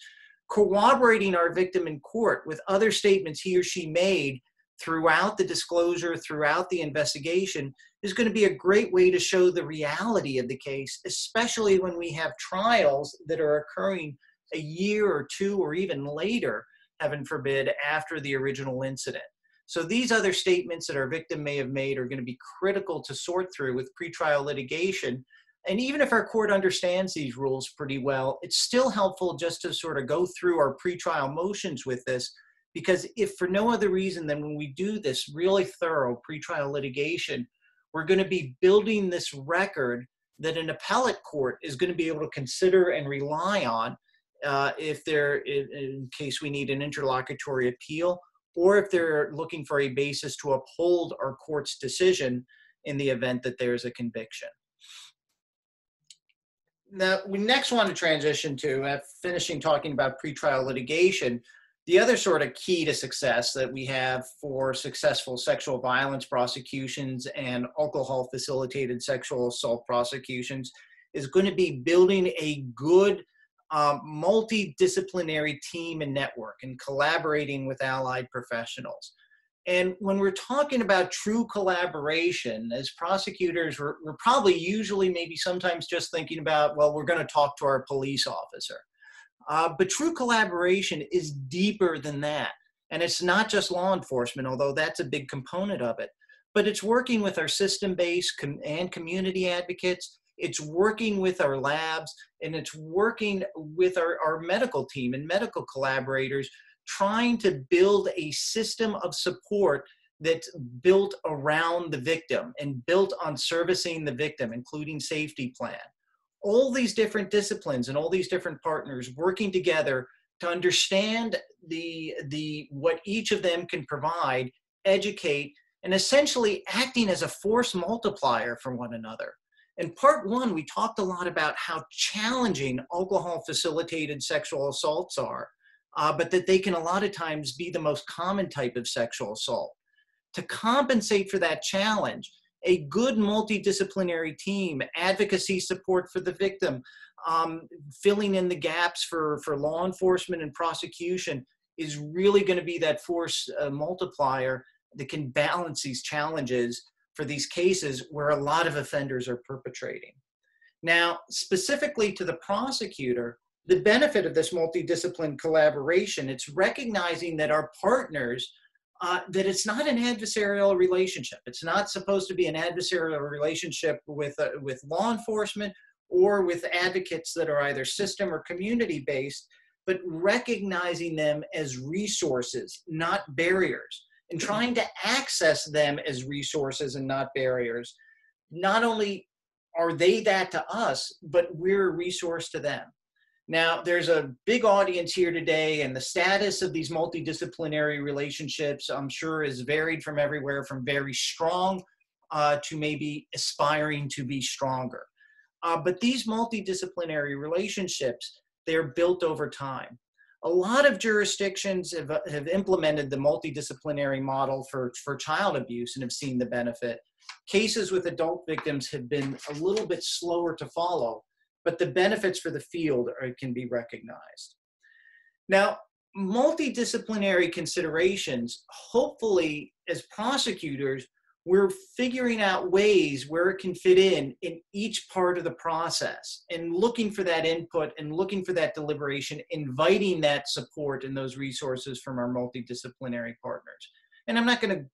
corroborating our victim in court with other statements he or she made throughout the disclosure, throughout the investigation, is going to be a great way to show the reality of the case, especially when we have trials that are occurring a year or two or even later, heaven forbid, after the original incident. So these other statements that our victim may have made are going to be critical to sort through with pretrial litigation. And even if our court understands these rules pretty well, it's still helpful just to sort of go through our pretrial motions with this, because if for no other reason than when we do this really thorough pretrial litigation, we're going to be building this record that an appellate court is going to be able to consider and rely on uh, if they're in, in case we need an interlocutory appeal, or if they're looking for a basis to uphold our court's decision in the event that there's a conviction. Now, we next want to transition to uh, finishing talking about pretrial litigation. The other sort of key to success that we have for successful sexual violence prosecutions and alcohol facilitated sexual assault prosecutions is going to be building a good um, multidisciplinary team and network and collaborating with allied professionals. And when we're talking about true collaboration, as prosecutors, we're, we're probably usually maybe sometimes just thinking about, well, we're going to talk to our police officer. Uh, but true collaboration is deeper than that. And it's not just law enforcement, although that's a big component of it, but it's working with our system based com- and community advocates it's working with our labs and it's working with our, our medical team and medical collaborators trying to build a system of support that's built around the victim and built on servicing the victim, including safety plan. All these different disciplines and all these different partners working together to understand the, the, what each of them can provide, educate, and essentially acting as a force multiplier for one another. In part one, we talked a lot about how challenging alcohol facilitated sexual assaults are, uh, but that they can a lot of times be the most common type of sexual assault. To compensate for that challenge, a good multidisciplinary team, advocacy support for the victim, um, filling in the gaps for, for law enforcement and prosecution is really going to be that force uh, multiplier that can balance these challenges for these cases where a lot of offenders are perpetrating. Now, specifically to the prosecutor, the benefit of this multidiscipline collaboration, it's recognizing that our partners, uh, that it's not an adversarial relationship. It's not supposed to be an adversarial relationship with, uh, with law enforcement or with advocates that are either system or community based, but recognizing them as resources, not barriers and trying to access them as resources and not barriers. Not only are they that to us, but we're a resource to them. Now, there's a big audience here today, and the status of these multidisciplinary relationships, I'm sure, is varied from everywhere from very strong uh, to maybe aspiring to be stronger. Uh, but these multidisciplinary relationships, they're built over time a lot of jurisdictions have, uh, have implemented the multidisciplinary model for, for child abuse and have seen the benefit. Cases with adult victims have been a little bit slower to follow, but the benefits for the field are, can be recognized. Now, multidisciplinary considerations, hopefully, as prosecutors, we're figuring out ways where it can fit in in each part of the process and looking for that input and looking for that deliberation inviting that support and those resources from our multidisciplinary partners. And i'm not going to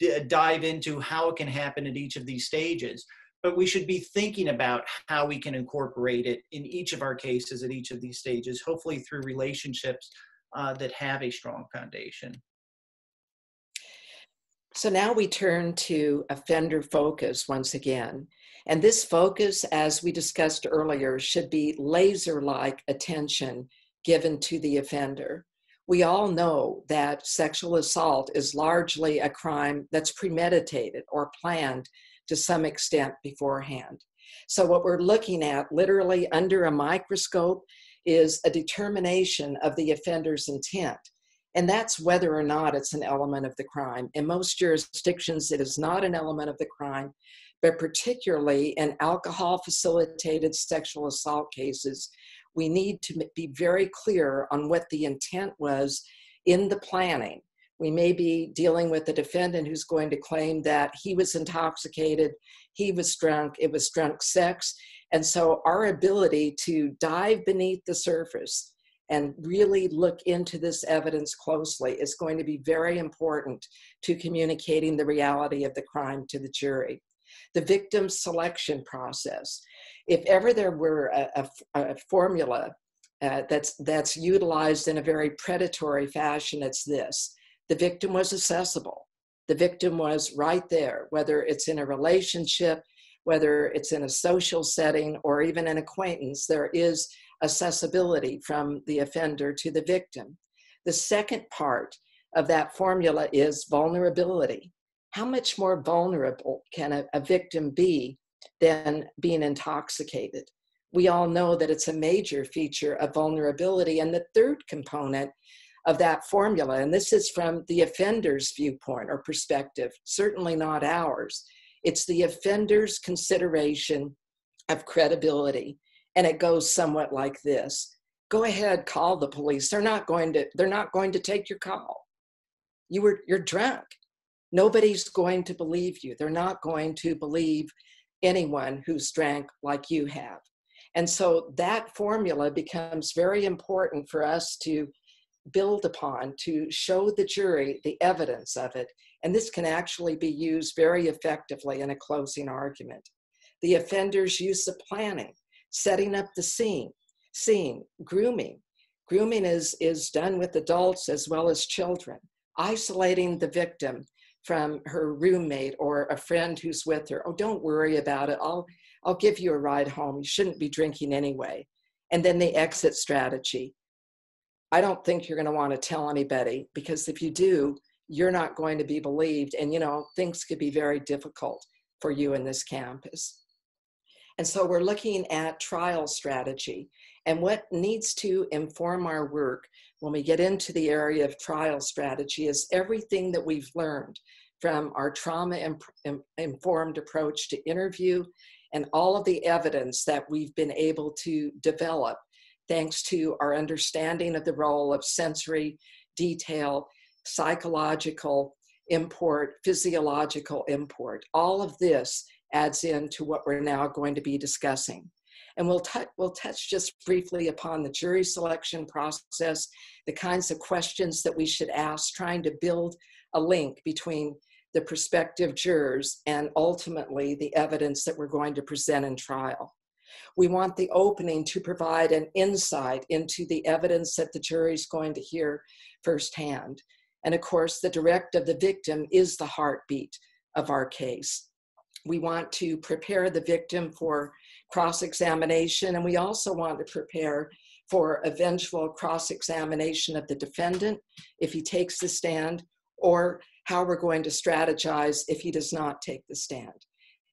d- dive into how it can happen at each of these stages but we should be thinking about how we can incorporate it in each of our cases at each of these stages hopefully through relationships uh, that have a strong foundation so now we turn to offender focus once again. And this focus, as we discussed earlier, should be laser like attention given to the offender. We all know that sexual assault is largely a crime that's premeditated or planned to some extent beforehand. So, what we're looking at literally under a microscope is a determination of the offender's intent. And that's whether or not it's an element of the crime. In most jurisdictions, it is not an element of the crime, but particularly in alcohol facilitated sexual assault cases, we need to be very clear on what the intent was in the planning. We may be dealing with a defendant who's going to claim that he was intoxicated, he was drunk, it was drunk sex. And so our ability to dive beneath the surface and really look into this evidence closely is going to be very important to communicating the reality of the crime to the jury. The victim selection process. If ever there were a, a, a formula uh, that's, that's utilized in a very predatory fashion, it's this the victim was accessible. The victim was right there, whether it's in a relationship, whether it's in a social setting, or even an acquaintance, there is accessibility from the offender to the victim. The second part of that formula is vulnerability. How much more vulnerable can a, a victim be than being intoxicated? We all know that it's a major feature of vulnerability. And the third component of that formula, and this is from the offender's viewpoint or perspective, certainly not ours, it's the offender's consideration of credibility and it goes somewhat like this. Go ahead call the police. They're not going to they're not going to take your call. You were you're drunk. Nobody's going to believe you. They're not going to believe anyone who's drank like you have. And so that formula becomes very important for us to build upon to show the jury the evidence of it. And this can actually be used very effectively in a closing argument. The offender's use of planning setting up the scene, scene, grooming. Grooming is, is done with adults as well as children, isolating the victim from her roommate or a friend who's with her. Oh, don't worry about it. I'll, I'll give you a ride home. You shouldn't be drinking anyway. And then the exit strategy. I don't think you're going to want to tell anybody because if you do, you're not going to be believed. And, you know, things could be very difficult for you in this campus. And so we're looking at trial strategy and what needs to inform our work when we get into the area of trial strategy is everything that we've learned from our trauma informed approach to interview and all of the evidence that we've been able to develop thanks to our understanding of the role of sensory detail, psychological import, physiological import. All of this adds into what we're now going to be discussing. And we'll, we'll touch just briefly upon the jury selection process, the kinds of questions that we should ask, trying to build a link between the prospective jurors and ultimately the evidence that we're going to present in trial. We want the opening to provide an insight into the evidence that the jury is going to hear firsthand. And of course, the direct of the victim is the heartbeat of our case. We want to prepare the victim for cross examination, and we also want to prepare for eventual cross examination of the defendant if he takes the stand, or how we're going to strategize if he does not take the stand.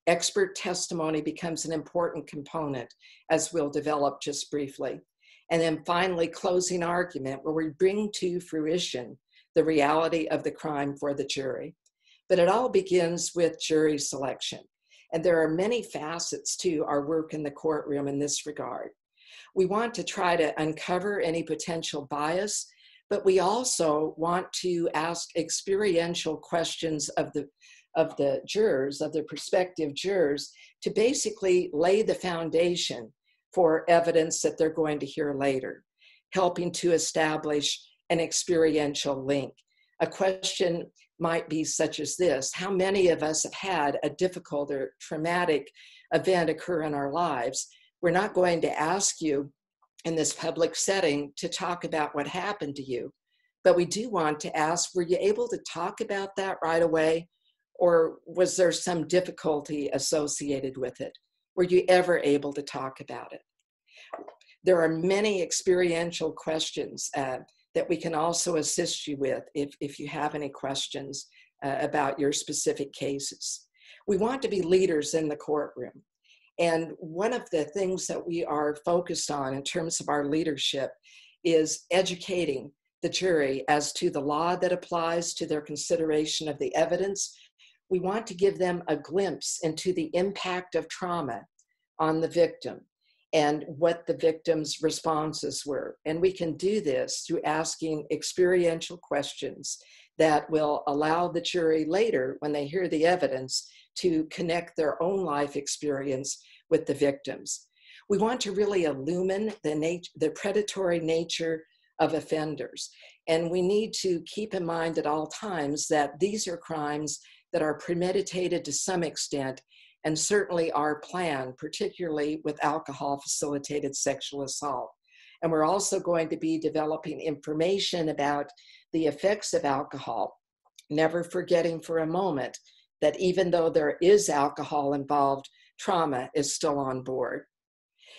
Expert testimony becomes an important component, as we'll develop just briefly. And then finally, closing argument, where we bring to fruition the reality of the crime for the jury. But it all begins with jury selection. And there are many facets to our work in the courtroom in this regard. We want to try to uncover any potential bias, but we also want to ask experiential questions of the of the jurors, of the prospective jurors, to basically lay the foundation for evidence that they're going to hear later, helping to establish an experiential link. A question might be such as this How many of us have had a difficult or traumatic event occur in our lives? We're not going to ask you in this public setting to talk about what happened to you, but we do want to ask Were you able to talk about that right away? Or was there some difficulty associated with it? Were you ever able to talk about it? There are many experiential questions. Uh, that we can also assist you with if, if you have any questions uh, about your specific cases. We want to be leaders in the courtroom. And one of the things that we are focused on in terms of our leadership is educating the jury as to the law that applies to their consideration of the evidence. We want to give them a glimpse into the impact of trauma on the victim and what the victim's responses were. And we can do this through asking experiential questions that will allow the jury later, when they hear the evidence, to connect their own life experience with the victims. We want to really illumine the, nat- the predatory nature of offenders. And we need to keep in mind at all times that these are crimes that are premeditated to some extent and certainly our plan, particularly with alcohol facilitated sexual assault. And we're also going to be developing information about the effects of alcohol, never forgetting for a moment that even though there is alcohol involved, trauma is still on board.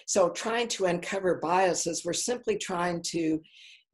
So, trying to uncover biases, we're simply trying to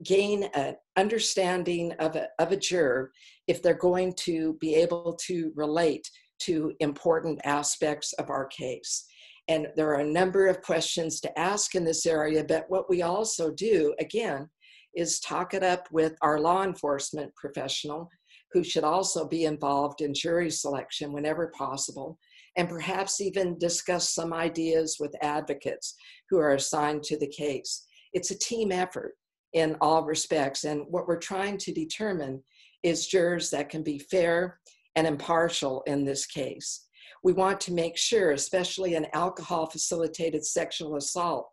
gain an understanding of a, of a juror if they're going to be able to relate to important aspects of our case. And there are a number of questions to ask in this area, but what we also do, again, is talk it up with our law enforcement professional who should also be involved in jury selection whenever possible, and perhaps even discuss some ideas with advocates who are assigned to the case. It's a team effort in all respects, and what we're trying to determine is jurors that can be fair and impartial in this case. We want to make sure, especially in alcohol facilitated sexual assault,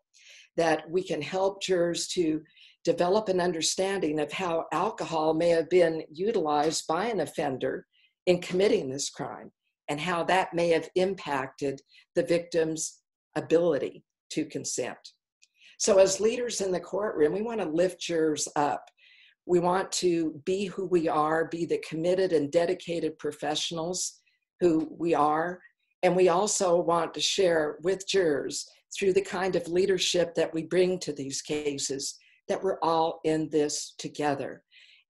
that we can help jurors to develop an understanding of how alcohol may have been utilized by an offender in committing this crime and how that may have impacted the victim's ability to consent. So, as leaders in the courtroom, we want to lift jurors up We want to be who we are, be the committed and dedicated professionals who we are. And we also want to share with jurors through the kind of leadership that we bring to these cases that we're all in this together.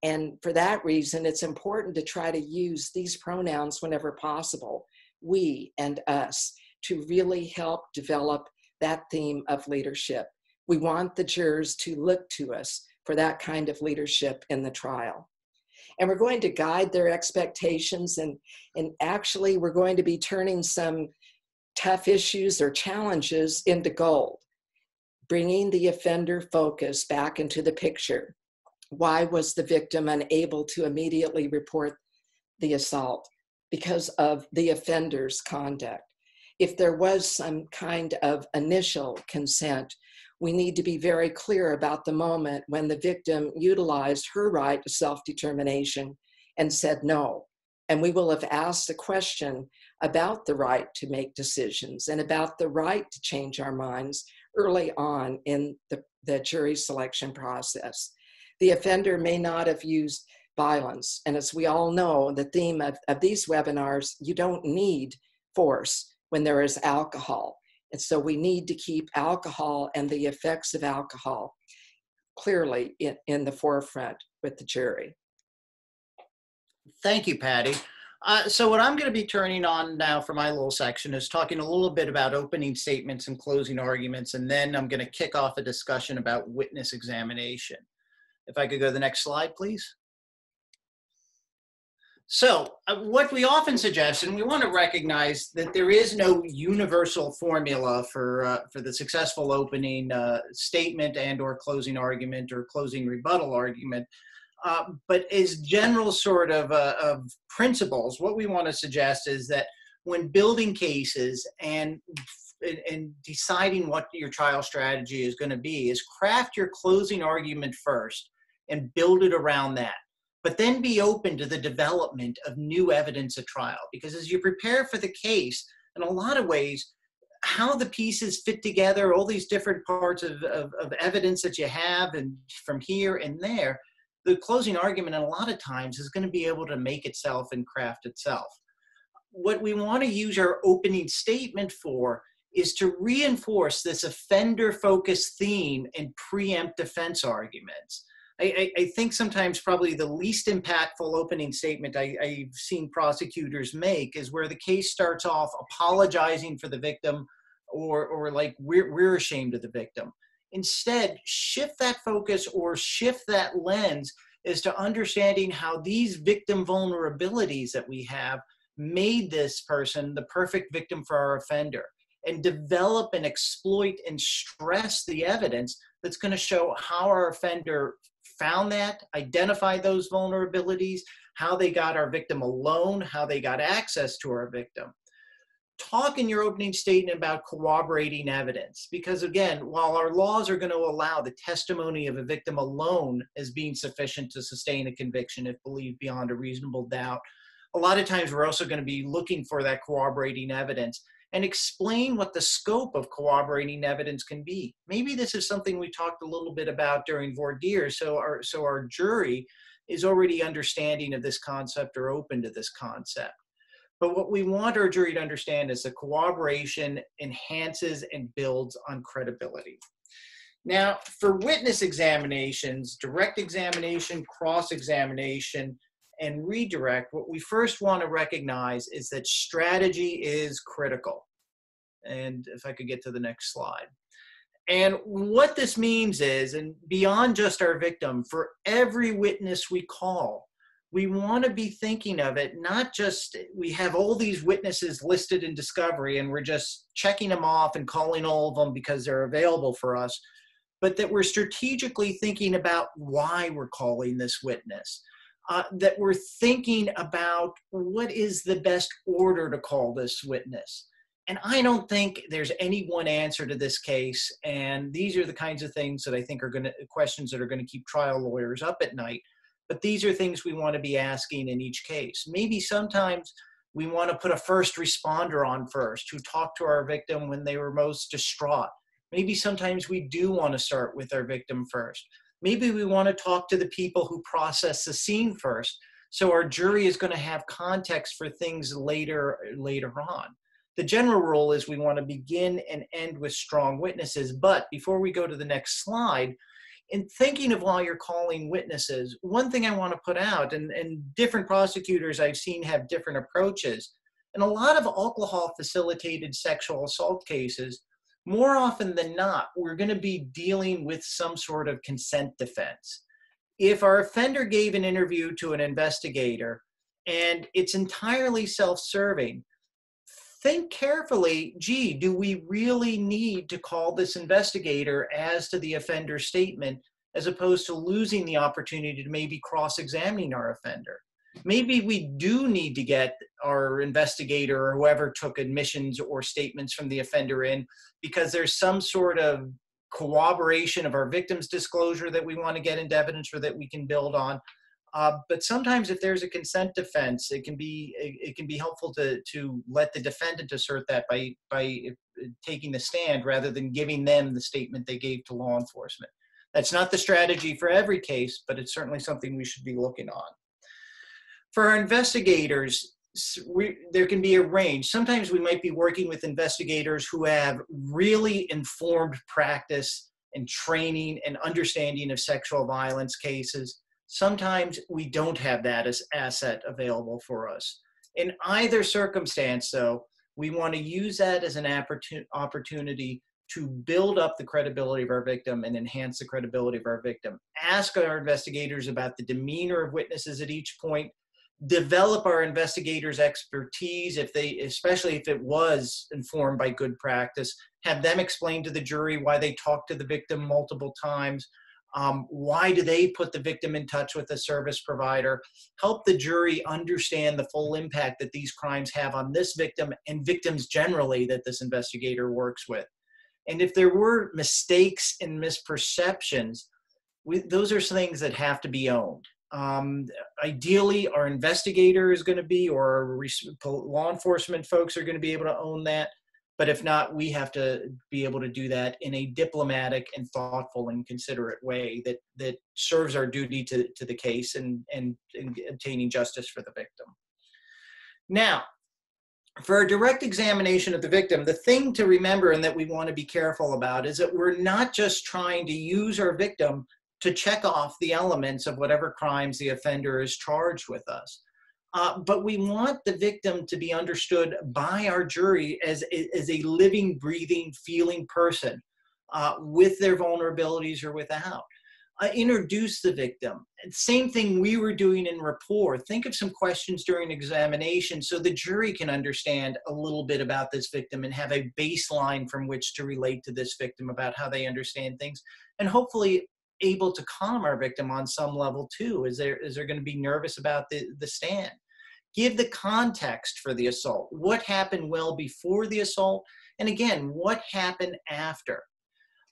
And for that reason, it's important to try to use these pronouns whenever possible, we and us, to really help develop that theme of leadership. We want the jurors to look to us for that kind of leadership in the trial. And we're going to guide their expectations, and, and actually, we're going to be turning some tough issues or challenges into gold, bringing the offender focus back into the picture why was the victim unable to immediately report the assault? Because of the offender's conduct. If there was some kind of initial consent, we need to be very clear about the moment when the victim utilized her right to self determination and said no. And we will have asked the question about the right to make decisions and about the right to change our minds early on in the, the jury selection process the offender may not have used violence. And as we all know, the theme of, of these webinars, you don't need force when there is alcohol. And so we need to keep alcohol and the effects of alcohol clearly in, in the forefront with the jury. Thank you, Patty. Uh, so what I'm going to be turning on now for my little section is talking a little bit about opening statements and closing arguments, and then I'm going to kick off a discussion about witness examination. If I could go to the next slide, please. So uh, what we often suggest, and we want to recognize that there is no universal formula for, uh, for the successful opening uh, statement and or closing argument or closing rebuttal argument, uh, but as general sort of, uh, of principles, what we want to suggest is that when building cases and and deciding what your trial strategy is going to be is craft your closing argument first and build it around that. But then be open to the development of new evidence at trial. Because as you prepare for the case, in a lot of ways, how the pieces fit together, all these different parts of, of, of evidence that you have, and from here and there, the closing argument, a lot of times, is going to be able to make itself and craft itself. What we want to use our opening statement for is to reinforce this offender focused theme and preempt defense arguments. I, I, think sometimes probably the least impactful opening statement I, I've seen prosecutors make is where the case starts off apologizing for the victim or, or like we're, we're ashamed of the victim. Instead, shift that focus or shift that lens is to understanding how these victim vulnerabilities that we have made this person the perfect victim for our offender and develop and exploit and stress the evidence that's going to show how our offender found that, identified those vulnerabilities, how they got our victim alone, how they got access to our victim. Talk in your opening statement about corroborating evidence, because again, while our laws are going to allow the testimony of a victim alone as being sufficient to sustain a conviction if believed beyond a reasonable doubt, a lot of times we're also going to be looking for that corroborating evidence and explain what the scope of corroborating evidence can be. Maybe this is something we talked a little bit about during voir dire, so our, so our jury is already understanding of this concept or open to this concept. But what we want our jury to understand is that corroboration enhances and builds on credibility. Now, for witness examinations, direct examination, cross examination, and redirect, what we first want to recognize is that strategy is critical. And if I could get to the next slide. And what this means is, and beyond just our victim, for every witness we call, we want to be thinking of it not just we have all these witnesses listed in discovery and we're just checking them off and calling all of them because they're available for us but that we're strategically thinking about why we're calling this witness uh, that we're thinking about what is the best order to call this witness. And I don't think there's any one answer to this case. And these are the kinds of things that I think are going to questions that are going to keep trial lawyers up at night. But these are things we want to be asking in each case. Maybe sometimes we want to put a first responder on first who talked to our victim when they were most distraught. Maybe sometimes we do want to start with our victim first. Maybe we want to talk to the people who process the scene first. So our jury is going to have context for things later later on. The general rule is we want to begin and end with strong witnesses. But before we go to the next slide, in thinking of while you're calling witnesses, one thing I want to put out, and, and different prosecutors I've seen have different approaches. In a lot of alcohol facilitated sexual assault cases, more often than not, we're going to be dealing with some sort of consent defense. If our offender gave an interview to an investigator and it's entirely self serving, think carefully gee, do we really need to call this investigator as to the offender's statement as opposed to losing the opportunity to maybe cross examining our offender? Maybe we do need to get our investigator or whoever took admissions or statements from the offender in because there's some sort of corroboration of our victim's disclosure that we want to get into evidence or that we can build on. Uh, but sometimes if there's a consent defense, it can be it, it, can be helpful to to let the defendant assert that by by uh, taking the stand rather than giving them the statement they gave to law enforcement. That's not the strategy for every case, but it's certainly something we should be looking on. For our investigators, we, there can be a range. Sometimes we might be working with investigators who have really informed practice and training and understanding of sexual violence cases. Sometimes we don't have that as asset available for us. In either circumstance, though, we want to use that as an opportunity to build up the credibility of our victim and enhance the credibility of our victim. Ask our investigators about the demeanor of witnesses at each point develop our investigators expertise if they especially if it was informed by good practice have them explain to the jury why they talked to the victim multiple times um, why do they put the victim in touch with a service provider? Help the jury understand the full impact that these crimes have on this victim and victims generally that this investigator works with. And if there were mistakes and misperceptions we, those are things that have to be owned um, ideally, our investigator is going to be, or law enforcement folks are going to be able to own that. But if not, we have to be able to do that in a diplomatic and thoughtful and considerate way that that serves our duty to, to the case and, and, and obtaining justice for the victim. Now, for a direct examination of the victim, the thing to remember and that we want to be careful about is that we're not just trying to use our victim to check off the elements of whatever crimes the offender is charged with us. Uh, but we want the victim to be understood by our jury as, as a living, breathing, feeling person uh, with their vulnerabilities or without. Uh, introduce the victim. Same thing we were doing in rapport. Think of some questions during examination so the jury can understand a little bit about this victim and have a baseline from which to relate to this victim about how they understand things. And hopefully able to calm our victim on some level too? Is there is there going to be nervous about the, the stand? Give the context for the assault. What happened well before the assault? And again, what happened after?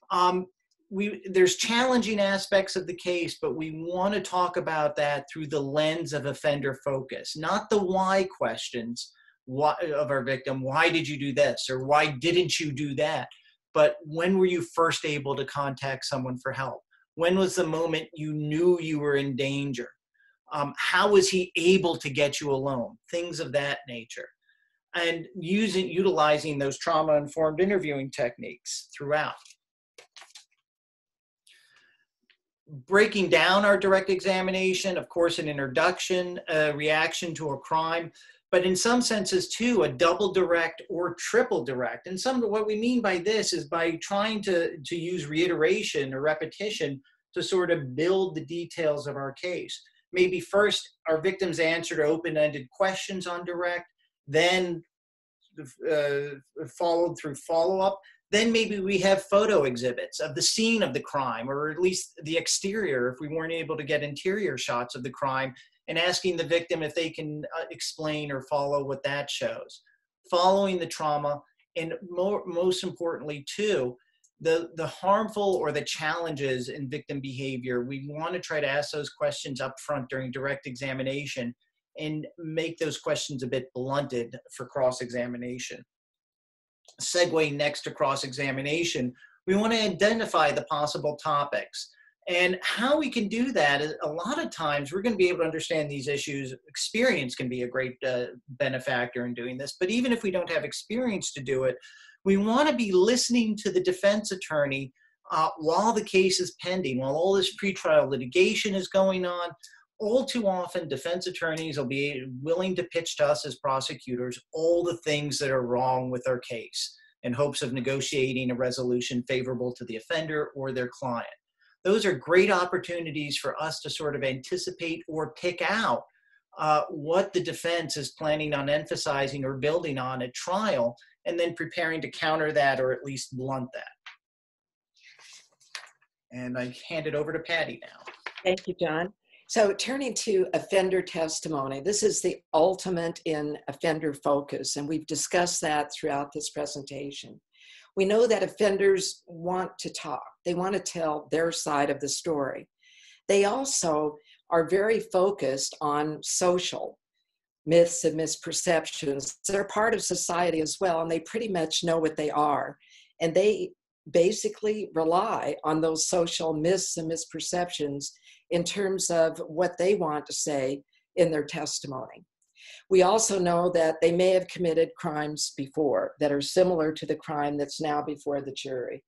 Um, we, there's challenging aspects of the case, but we want to talk about that through the lens of offender focus, not the why questions why, of our victim. Why did you do this? Or why didn't you do that? But when were you first able to contact someone for help? When was the moment you knew you were in danger? Um, how was he able to get you alone? Things of that nature. And using utilizing those trauma informed interviewing techniques throughout. Breaking down our direct examination, of course, an introduction, a reaction to a crime, but in some senses too, a double direct or triple direct. And some what we mean by this is by trying to, to use reiteration or repetition to sort of build the details of our case. Maybe first our victims answered open-ended questions on direct, then uh, followed through follow-up. Then maybe we have photo exhibits of the scene of the crime, or at least the exterior if we weren't able to get interior shots of the crime and asking the victim if they can uh, explain or follow what that shows. Following the trauma, and more, most importantly, too, the, the harmful or the challenges in victim behavior, we want to try to ask those questions up front during direct examination and make those questions a bit blunted for cross examination. Segue next to cross examination, we want to identify the possible topics And how we can do that a lot of times we're going to be able to understand these issues. Experience can be a great uh, benefactor in doing this, but even if we don't have experience to do it, we want to be listening to the defense attorney uh, while the case is pending, while all this pretrial litigation is going on. All too often, defense attorneys will be willing to pitch to us as prosecutors all the things that are wrong with our case in hopes of negotiating a resolution favorable to the offender or their client. Those are great opportunities for us to sort of anticipate or pick out uh, what the defense is planning on emphasizing or building on at trial, and then preparing to counter that or at least blunt that. And I hand it over to Patty now. Thank you, John. So turning to offender testimony, this is the ultimate in offender focus, and we've discussed that throughout this presentation. We know that offenders want to talk. They want to tell their side of the story. They also are very focused on social myths and misperceptions. They're part of society as well, and they pretty much know what they are. And they basically rely on those social myths and misperceptions in terms of what they want to say in their testimony. We also know that they may have committed crimes before that are similar to the crime that's now before the jury.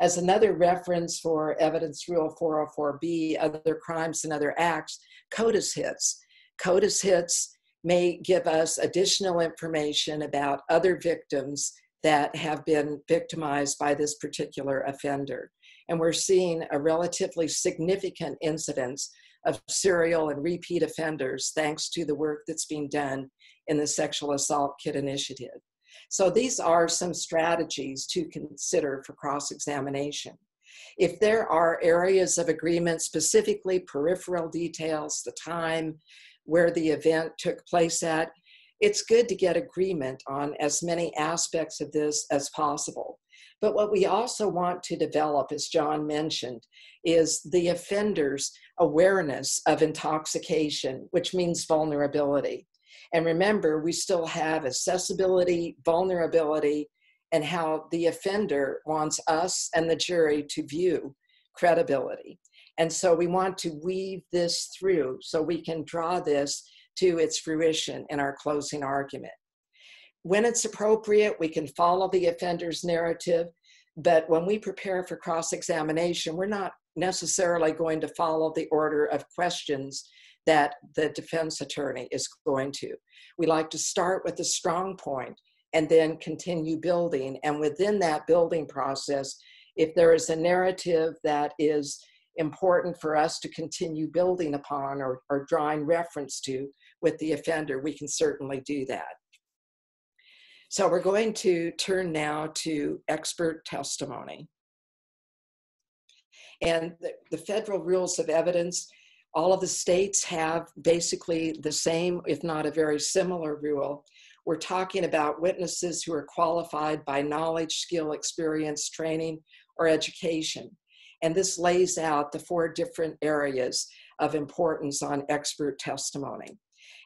As another reference for Evidence Rule 404B, other crimes and other acts, CODIS hits. CODIS hits may give us additional information about other victims that have been victimized by this particular offender. And we're seeing a relatively significant incidence of serial and repeat offenders thanks to the work that's being done in the Sexual Assault Kit Initiative. So these are some strategies to consider for cross examination. If there are areas of agreement, specifically peripheral details, the time where the event took place at, it's good to get agreement on as many aspects of this as possible. But what we also want to develop, as John mentioned, is the offender's awareness of intoxication, which means vulnerability. And remember, we still have accessibility, vulnerability, and how the offender wants us and the jury to view credibility. And so we want to weave this through so we can draw this to its fruition in our closing argument. When it's appropriate, we can follow the offender's narrative, but when we prepare for cross examination, we're not necessarily going to follow the order of questions that the defense attorney is going to. We like to start with a strong point and then continue building. And within that building process, if there is a narrative that is important for us to continue building upon or, or drawing reference to, with the offender, we can certainly do that. So we're going to turn now to expert testimony. And the, the, federal rules of evidence, all of the states have basically the same, if not a very similar rule. We're talking about witnesses who are qualified by knowledge, skill, experience, training, or education. And this lays out the four different areas of importance on expert testimony.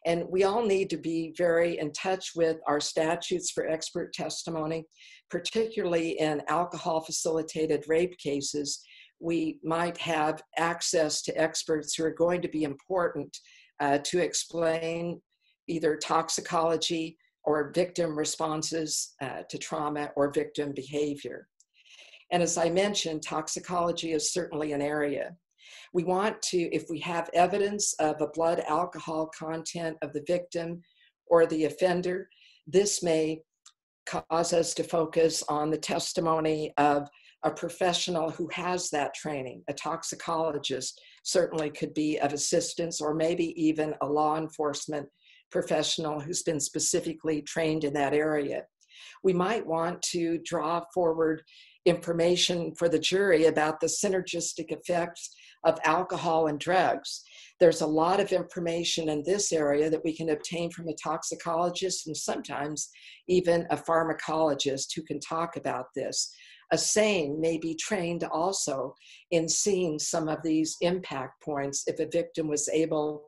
And we all need to be very in touch with our statutes for expert testimony, particularly in alcohol facilitated rape cases. We might have access to experts who are going to be important uh, to explain either toxicology or victim responses uh, to trauma or victim behavior. And as I mentioned, toxicology is certainly an area. We want to, if we have evidence of a blood alcohol content of the victim or the offender, this may cause us to focus on the testimony of a professional who has that training. A toxicologist certainly could be of assistance, or maybe even a law enforcement professional who's been specifically trained in that area. We might want to draw forward information for the jury about the synergistic effects of alcohol and drugs. There's a lot of information in this area that we can obtain from a toxicologist and sometimes even a pharmacologist who can talk about this. A SANE may be trained also in seeing some of these impact points if a victim was able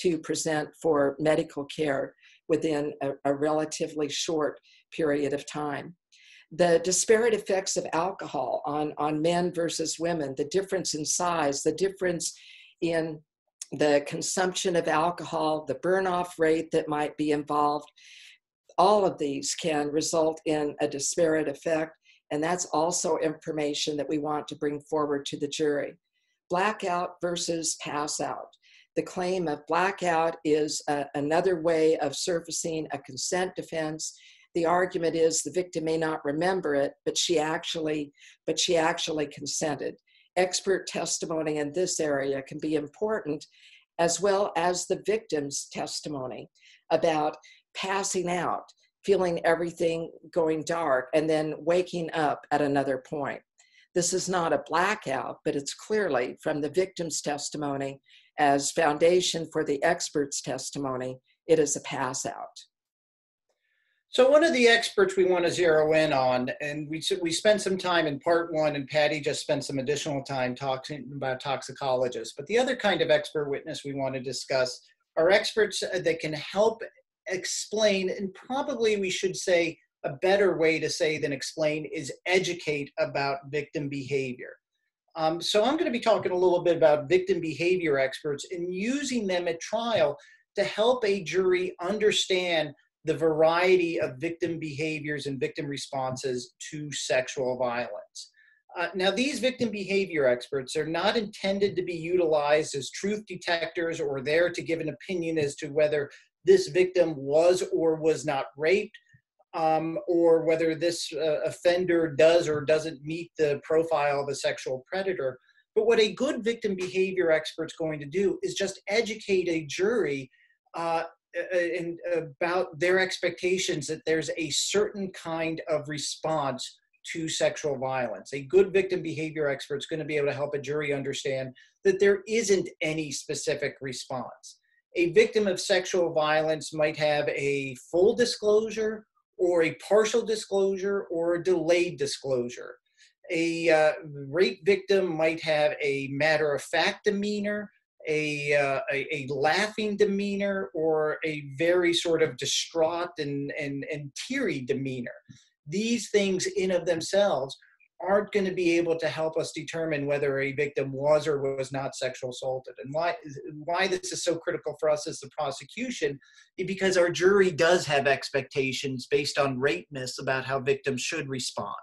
to present for medical care within a, a relatively short period of time. the disparate effects of alcohol on, on men versus women, the difference in size, the difference in the consumption of alcohol, the burn off rate that might be involved. All of these can result in a disparate effect, and that's also information that we want to bring forward to the jury. Blackout versus pass out. The claim of blackout is a, another way of surfacing a consent defense the argument is the victim may not remember it but she actually but she actually consented expert testimony in this area can be important as well as the victim's testimony about passing out feeling everything going dark and then waking up at another point. This is not a blackout but it's clearly from the victim's testimony. As foundation for the expert's testimony it is a pass out so one of the experts we want to zero in on, and we we spent some time in part one, and Patty just spent some additional time talking about toxicologists. But the other kind of expert witness we want to discuss are experts that can help explain, and probably we should say a better way to say than explain is educate about victim behavior. Um, so I'm going to be talking a little bit about victim behavior experts and using them at trial to help a jury understand the variety of victim behaviors and victim responses to sexual violence. Uh, now, these victim behavior experts are not intended to be utilized as truth detectors or there to give an opinion as to whether this victim was or was not raped, um, or whether this uh, offender does or doesn't meet the profile of a sexual predator. But what a good victim behavior expert is going to do is just educate a jury uh, and about their expectations that there's a certain kind of response to sexual violence. A good victim behavior expert is going to be able to help a jury understand that there isn't any specific response. A victim of sexual violence might have a full disclosure or a partial disclosure or a delayed disclosure. A uh, rape victim might have a matter of fact demeanor a, uh, a, a, laughing demeanor or a very sort of distraught and, and, and teary demeanor. These things in of themselves aren't going to be able to help us determine whether a victim was or was not sexual assaulted. And why, why this is so critical for us as the prosecution because our jury does have expectations based on rape myths about how victims should respond.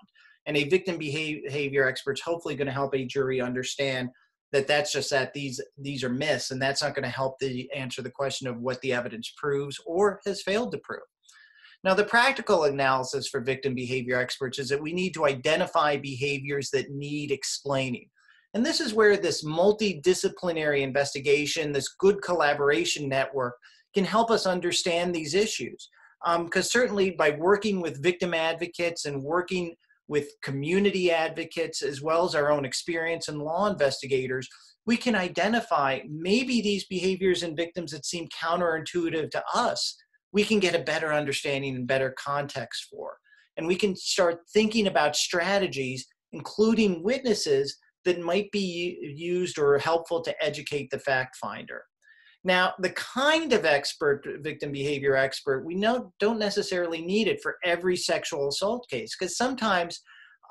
And a victim behavior expert is hopefully going to help a jury understand that that's just that these these are myths and that's not going to help the answer the question of what the evidence proves or has failed to prove. Now the practical analysis for victim behavior experts is that we need to identify behaviors that need explaining. And this is where this multidisciplinary investigation this good collaboration network can help us understand these issues. Because um, certainly by working with victim advocates and working with community advocates as well as our own experience and law investigators, we can identify maybe these behaviors in victims that seem counterintuitive to us, we can get a better understanding and better context for. And we can start thinking about strategies, including witnesses, that might be used or helpful to educate the fact finder. Now, the kind of expert, victim behavior expert, we know don't necessarily need it for every sexual assault case because sometimes,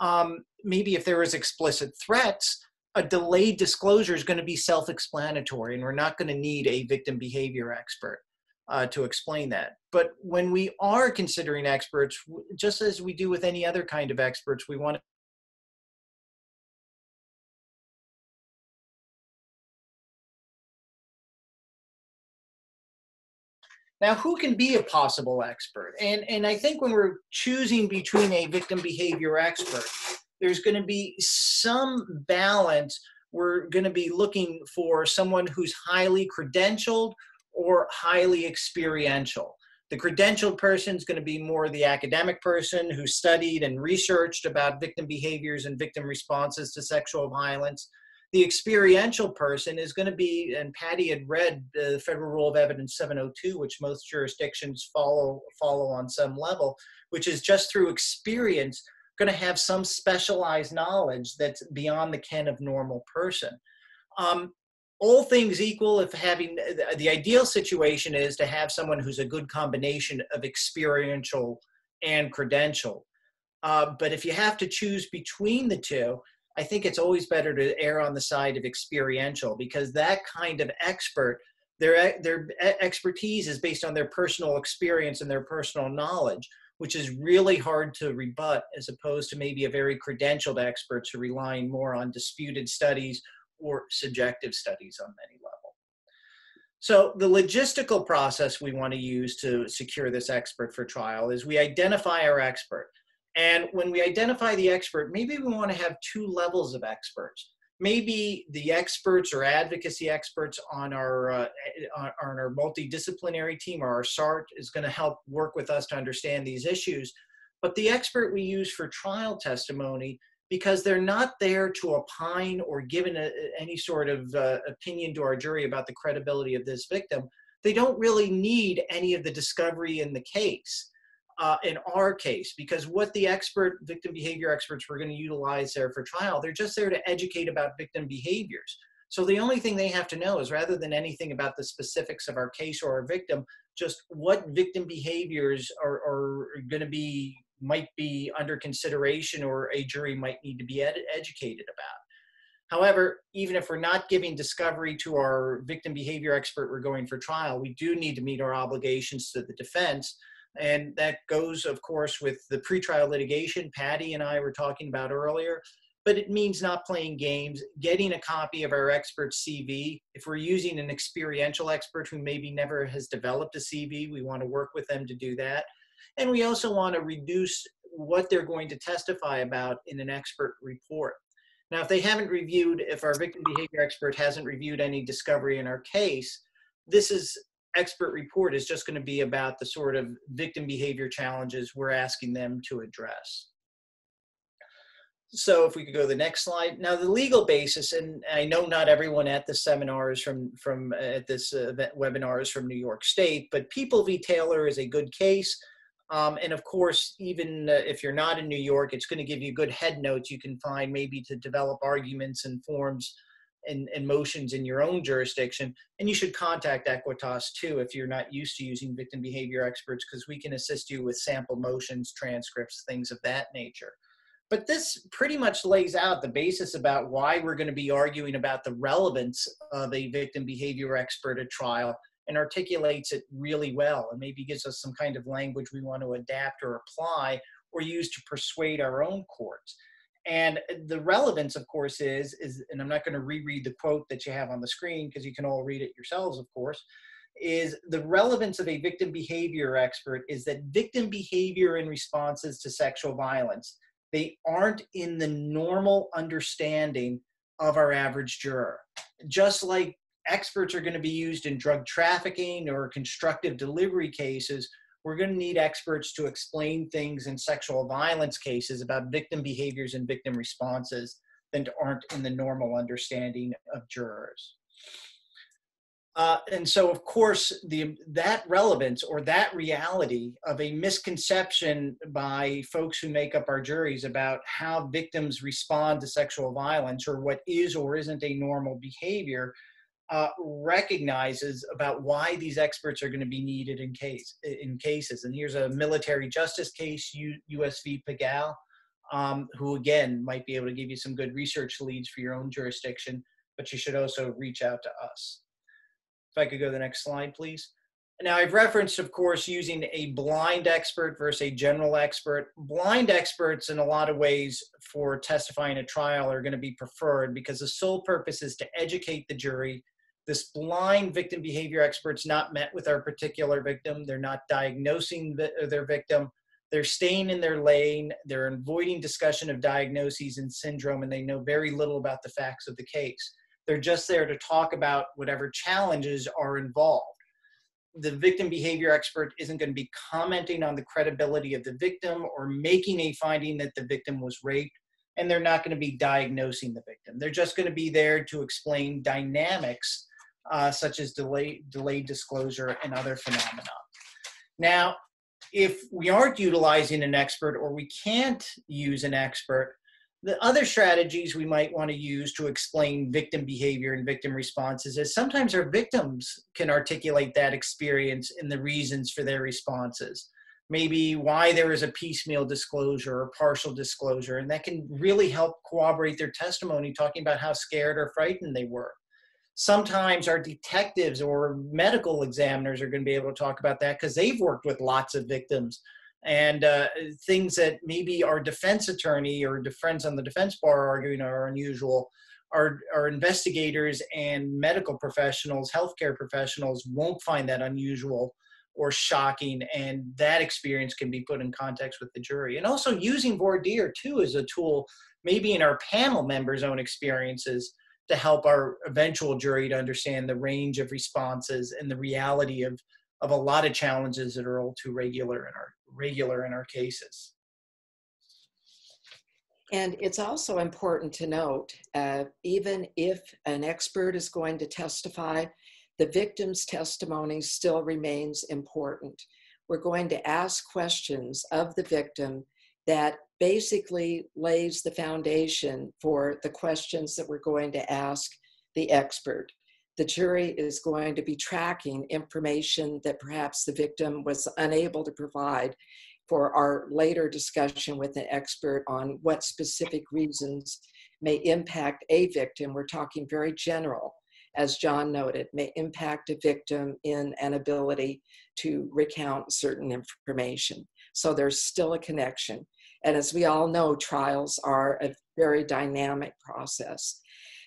um, maybe if there is explicit threats, a delayed disclosure is going to be self-explanatory, and we're not going to need a victim behavior expert uh, to explain that. But when we are considering experts, just as we do with any other kind of experts, we want Now, who can be a possible expert? And, and I think when we're choosing between a victim behavior expert, there's going to be some balance. We're going to be looking for someone who's highly credentialed or highly experiential. The credentialed person is going to be more the academic person who studied and researched about victim behaviors and victim responses to sexual violence the experiential person is going to be, and Patty had read the Federal Rule of Evidence 702, which most jurisdictions follow follow on some level, which is just through experience going to have some specialized knowledge that's beyond the ken of normal person. Um, all things equal, if having the ideal situation is to have someone who's a good combination of experiential and credential. Uh, but if you have to choose between the two, I think it's always better to err on the side of experiential because that kind of expert, their, their expertise is based on their personal experience and their personal knowledge, which is really hard to rebut as opposed to maybe a very credentialed experts who relying more on disputed studies or subjective studies on many levels. So the logistical process we want to use to secure this expert for trial is we identify our expert. And when we identify the expert, maybe we want to have two levels of experts. Maybe the experts or advocacy experts on our uh, on, on our multidisciplinary team or our SART is going to help work with us to understand these issues. But the expert we use for trial testimony because they're not there to opine or give an, any sort of uh, opinion to our jury about the credibility of this victim. They don't really need any of the discovery in the case, uh, in our case, because what the expert, victim behavior experts we're going to utilize there for trial, they're just there to educate about victim behaviors. So the only thing they have to know is rather than anything about the specifics of our case or our victim, just what victim behaviors are, are going to be might be under consideration or a jury might need to be ed- educated about. However, even if we're not giving discovery to our victim behavior expert we're going for trial, we do need to meet our obligations to the defense. And that goes, of course, with the pretrial litigation Patty and I were talking about earlier. But it means not playing games, getting a copy of our expert's CV. If we're using an experiential expert who maybe never has developed a CV, we want to work with them to do that and we also want to reduce what they're going to testify about in an expert report. Now, if they haven't reviewed, if our victim behavior expert hasn't reviewed any discovery in our case, this is expert report is just going to be about the sort of victim behavior challenges we're asking them to address. So if we could go to the next slide. Now the legal basis, and I know not everyone at the seminar is from, from uh, at this uh, webinar is from New York State, but People v. Taylor is a good case. Um, and of course, even uh, if you're not in New York, it's going to give you good head notes you can find maybe to develop arguments and forms and, and motions in your own jurisdiction. And you should contact AEquitas too if you're not used to using victim behavior experts because we can assist you with sample motions, transcripts, things of that nature. But this pretty much lays out the basis about why we're going to be arguing about the relevance of a victim behavior expert at trial and articulates it really well and maybe gives us some kind of language we want to adapt or apply or use to persuade our own courts. And the relevance, of course, is, is and I'm not going to reread the quote that you have on the screen because you can all read it yourselves, of course, is the relevance of a victim behavior expert is that victim behavior in responses to sexual violence, they aren't in the normal understanding of our average juror. Just like experts are going to be used in drug trafficking or constructive delivery cases, we're going to need experts to explain things in sexual violence cases about victim behaviors and victim responses that aren't in the normal understanding of jurors. Uh, and so, of course, the that relevance or that reality of a misconception by folks who make up our juries about how victims respond to sexual violence or what is or isn't a normal behavior uh, recognizes about why these experts are going to be needed in case in cases. And here's a military justice case, U, US v. Pagal, um, who again might be able to give you some good research leads for your own jurisdiction, but you should also reach out to us. If I could go to the next slide, please. Now, I've referenced, of course, using a blind expert versus a general expert. Blind experts, in a lot of ways, for testifying at trial are going to be preferred because the sole purpose is to educate the jury this blind victim behavior expert's not met with our particular victim. They're not diagnosing the, uh, their victim. They're staying in their lane. They're avoiding discussion of diagnoses and syndrome, and they know very little about the facts of the case. They're just there to talk about whatever challenges are involved. The victim behavior expert isn't going to be commenting on the credibility of the victim or making a finding that the victim was raped, and they're not going to be diagnosing the victim. They're just going to be there to explain dynamics uh, such as delay, delayed disclosure and other phenomena. Now, if we aren't utilizing an expert or we can't use an expert, the other strategies we might want to use to explain victim behavior and victim responses is sometimes our victims can articulate that experience and the reasons for their responses. maybe why there is a piecemeal disclosure or partial disclosure, and that can really help corroborate their testimony, talking about how scared or frightened they were. Sometimes our detectives or medical examiners are going to be able to talk about that because they've worked with lots of victims and uh, things that maybe our defense attorney or friends on the defense bar are arguing are unusual. Our, our investigators and medical professionals, healthcare professionals won't find that unusual or shocking and that experience can be put in context with the jury and also using voir dire too as a tool maybe in our panel members own experiences to help our eventual jury to understand the range of responses and the reality of of a lot of challenges that are all too regular in our regular in our cases and it's also important to note uh, even if an expert is going to testify the victim's testimony still remains important. We're going to ask questions of the victim that basically lays the foundation for the questions that we're going to ask the expert. The jury is going to be tracking information that perhaps the victim was unable to provide for our later discussion with an expert on what specific reasons may impact a victim. We're talking very general as John noted, may impact a victim in an ability to recount certain information. So there's still a connection. And as we all know, trials are a very dynamic process.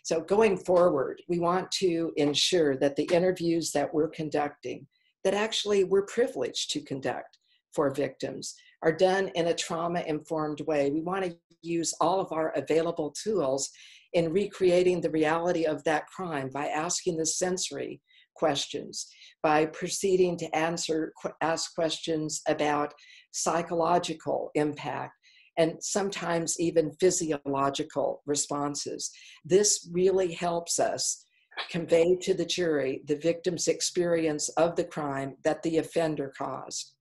So going forward, we want to ensure that the interviews that we're conducting, that actually we're privileged to conduct for victims, are done in a trauma informed way. We want to use all of our available tools in recreating the reality of that crime by asking the sensory questions, by proceeding to answer, ask questions about psychological impact, and sometimes even physiological responses. This really helps us convey to the jury the victim's experience of the crime that the offender caused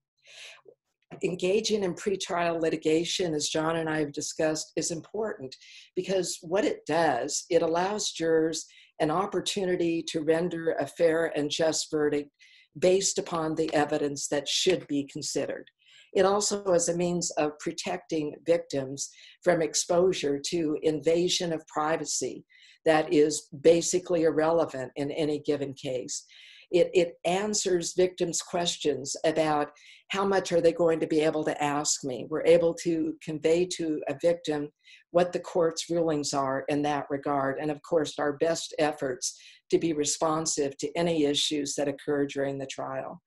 engaging in pretrial litigation, as John and I have discussed, is important because what it does, it allows jurors an opportunity to render a fair and just verdict based upon the evidence that should be considered. It also is a means of protecting victims from exposure to invasion of privacy that is basically irrelevant in any given case. It, it answers victims' questions about how much are they going to be able to ask me? We're able to convey to a victim what the court's rulings are in that regard. And of course, our best efforts to be responsive to any issues that occur during the trial.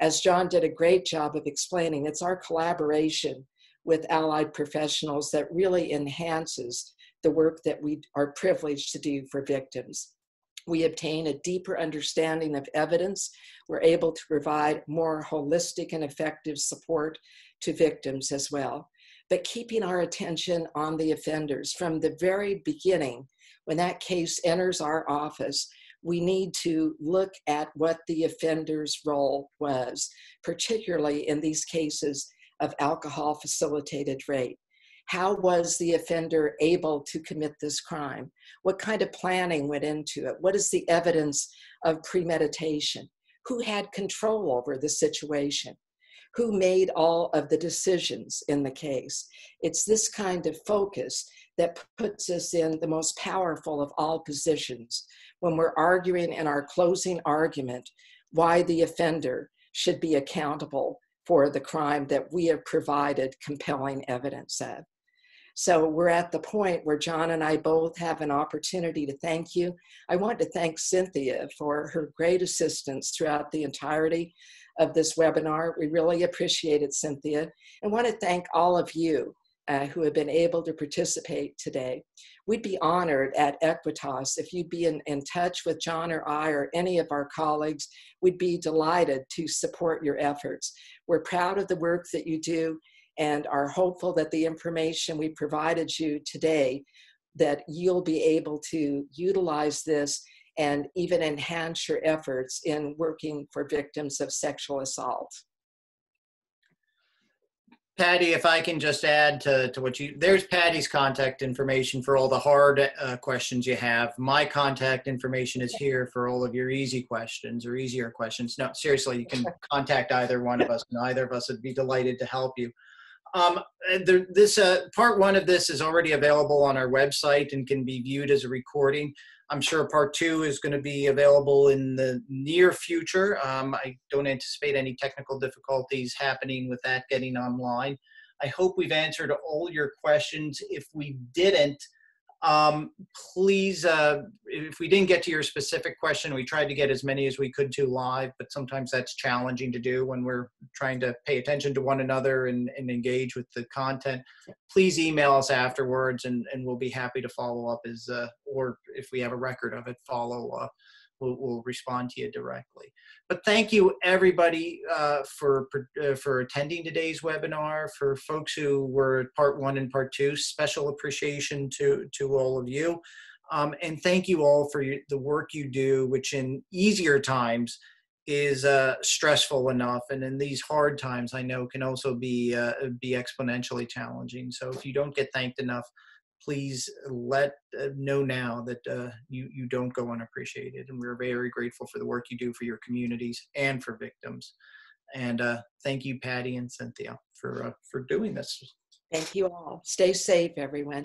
As John did a great job of explaining, it's our collaboration with allied professionals that really enhances the work that we are privileged to do for victims we obtain a deeper understanding of evidence. We're able to provide more holistic and effective support to victims as well. But keeping our attention on the offenders from the very beginning, when that case enters our office, we need to look at what the offender's role was, particularly in these cases of alcohol facilitated rape. How was the offender able to commit this crime? What kind of planning went into it? What is the evidence of premeditation? Who had control over the situation? Who made all of the decisions in the case? It's this kind of focus that puts us in the most powerful of all positions when we're arguing in our closing argument why the offender should be accountable for the crime that we have provided compelling evidence of. So we're at the point where John and I both have an opportunity to thank you. I want to thank Cynthia for her great assistance throughout the entirety of this webinar. We really appreciate it, Cynthia. And want to thank all of you uh, who have been able to participate today. We'd be honored at AEquitas if you'd be in, in touch with John or I or any of our colleagues. We'd be delighted to support your efforts. We're proud of the work that you do and are hopeful that the information we provided you today that you'll be able to utilize this and even enhance your efforts in working for victims of sexual assault. Patty, if I can just add to, to what you, there's Patty's contact information for all the hard uh, questions you have. My contact information is here for all of your easy questions or easier questions. No, seriously, you can contact either one of us, and either of us would be delighted to help you. Um, there, this uh, part one of this is already available on our website and can be viewed as a recording. I'm sure part two is going to be available in the near future. Um, I don't anticipate any technical difficulties happening with that getting online. I hope we've answered all your questions. If we didn't, um, please, uh, if we didn't get to your specific question, we tried to get as many as we could to live, but sometimes that's challenging to do when we're trying to pay attention to one another and, and engage with the content. Please email us afterwards and, and we'll be happy to follow up as, uh, or if we have a record of it, follow uh, we'll, we'll respond to you directly. But thank you everybody uh, for uh, for attending today's webinar. For folks who were part one and part two, special appreciation to to all of you, um, and thank you all for your, the work you do, which in easier times is uh, stressful enough, and in these hard times, I know can also be uh, be exponentially challenging. So if you don't get thanked enough please let uh, know now that uh, you you don't go unappreciated, and we're very grateful for the work you do for your communities and for victims. And uh, thank you, Patty and Cynthia, for uh, for doing this. Thank you all. Stay safe, everyone.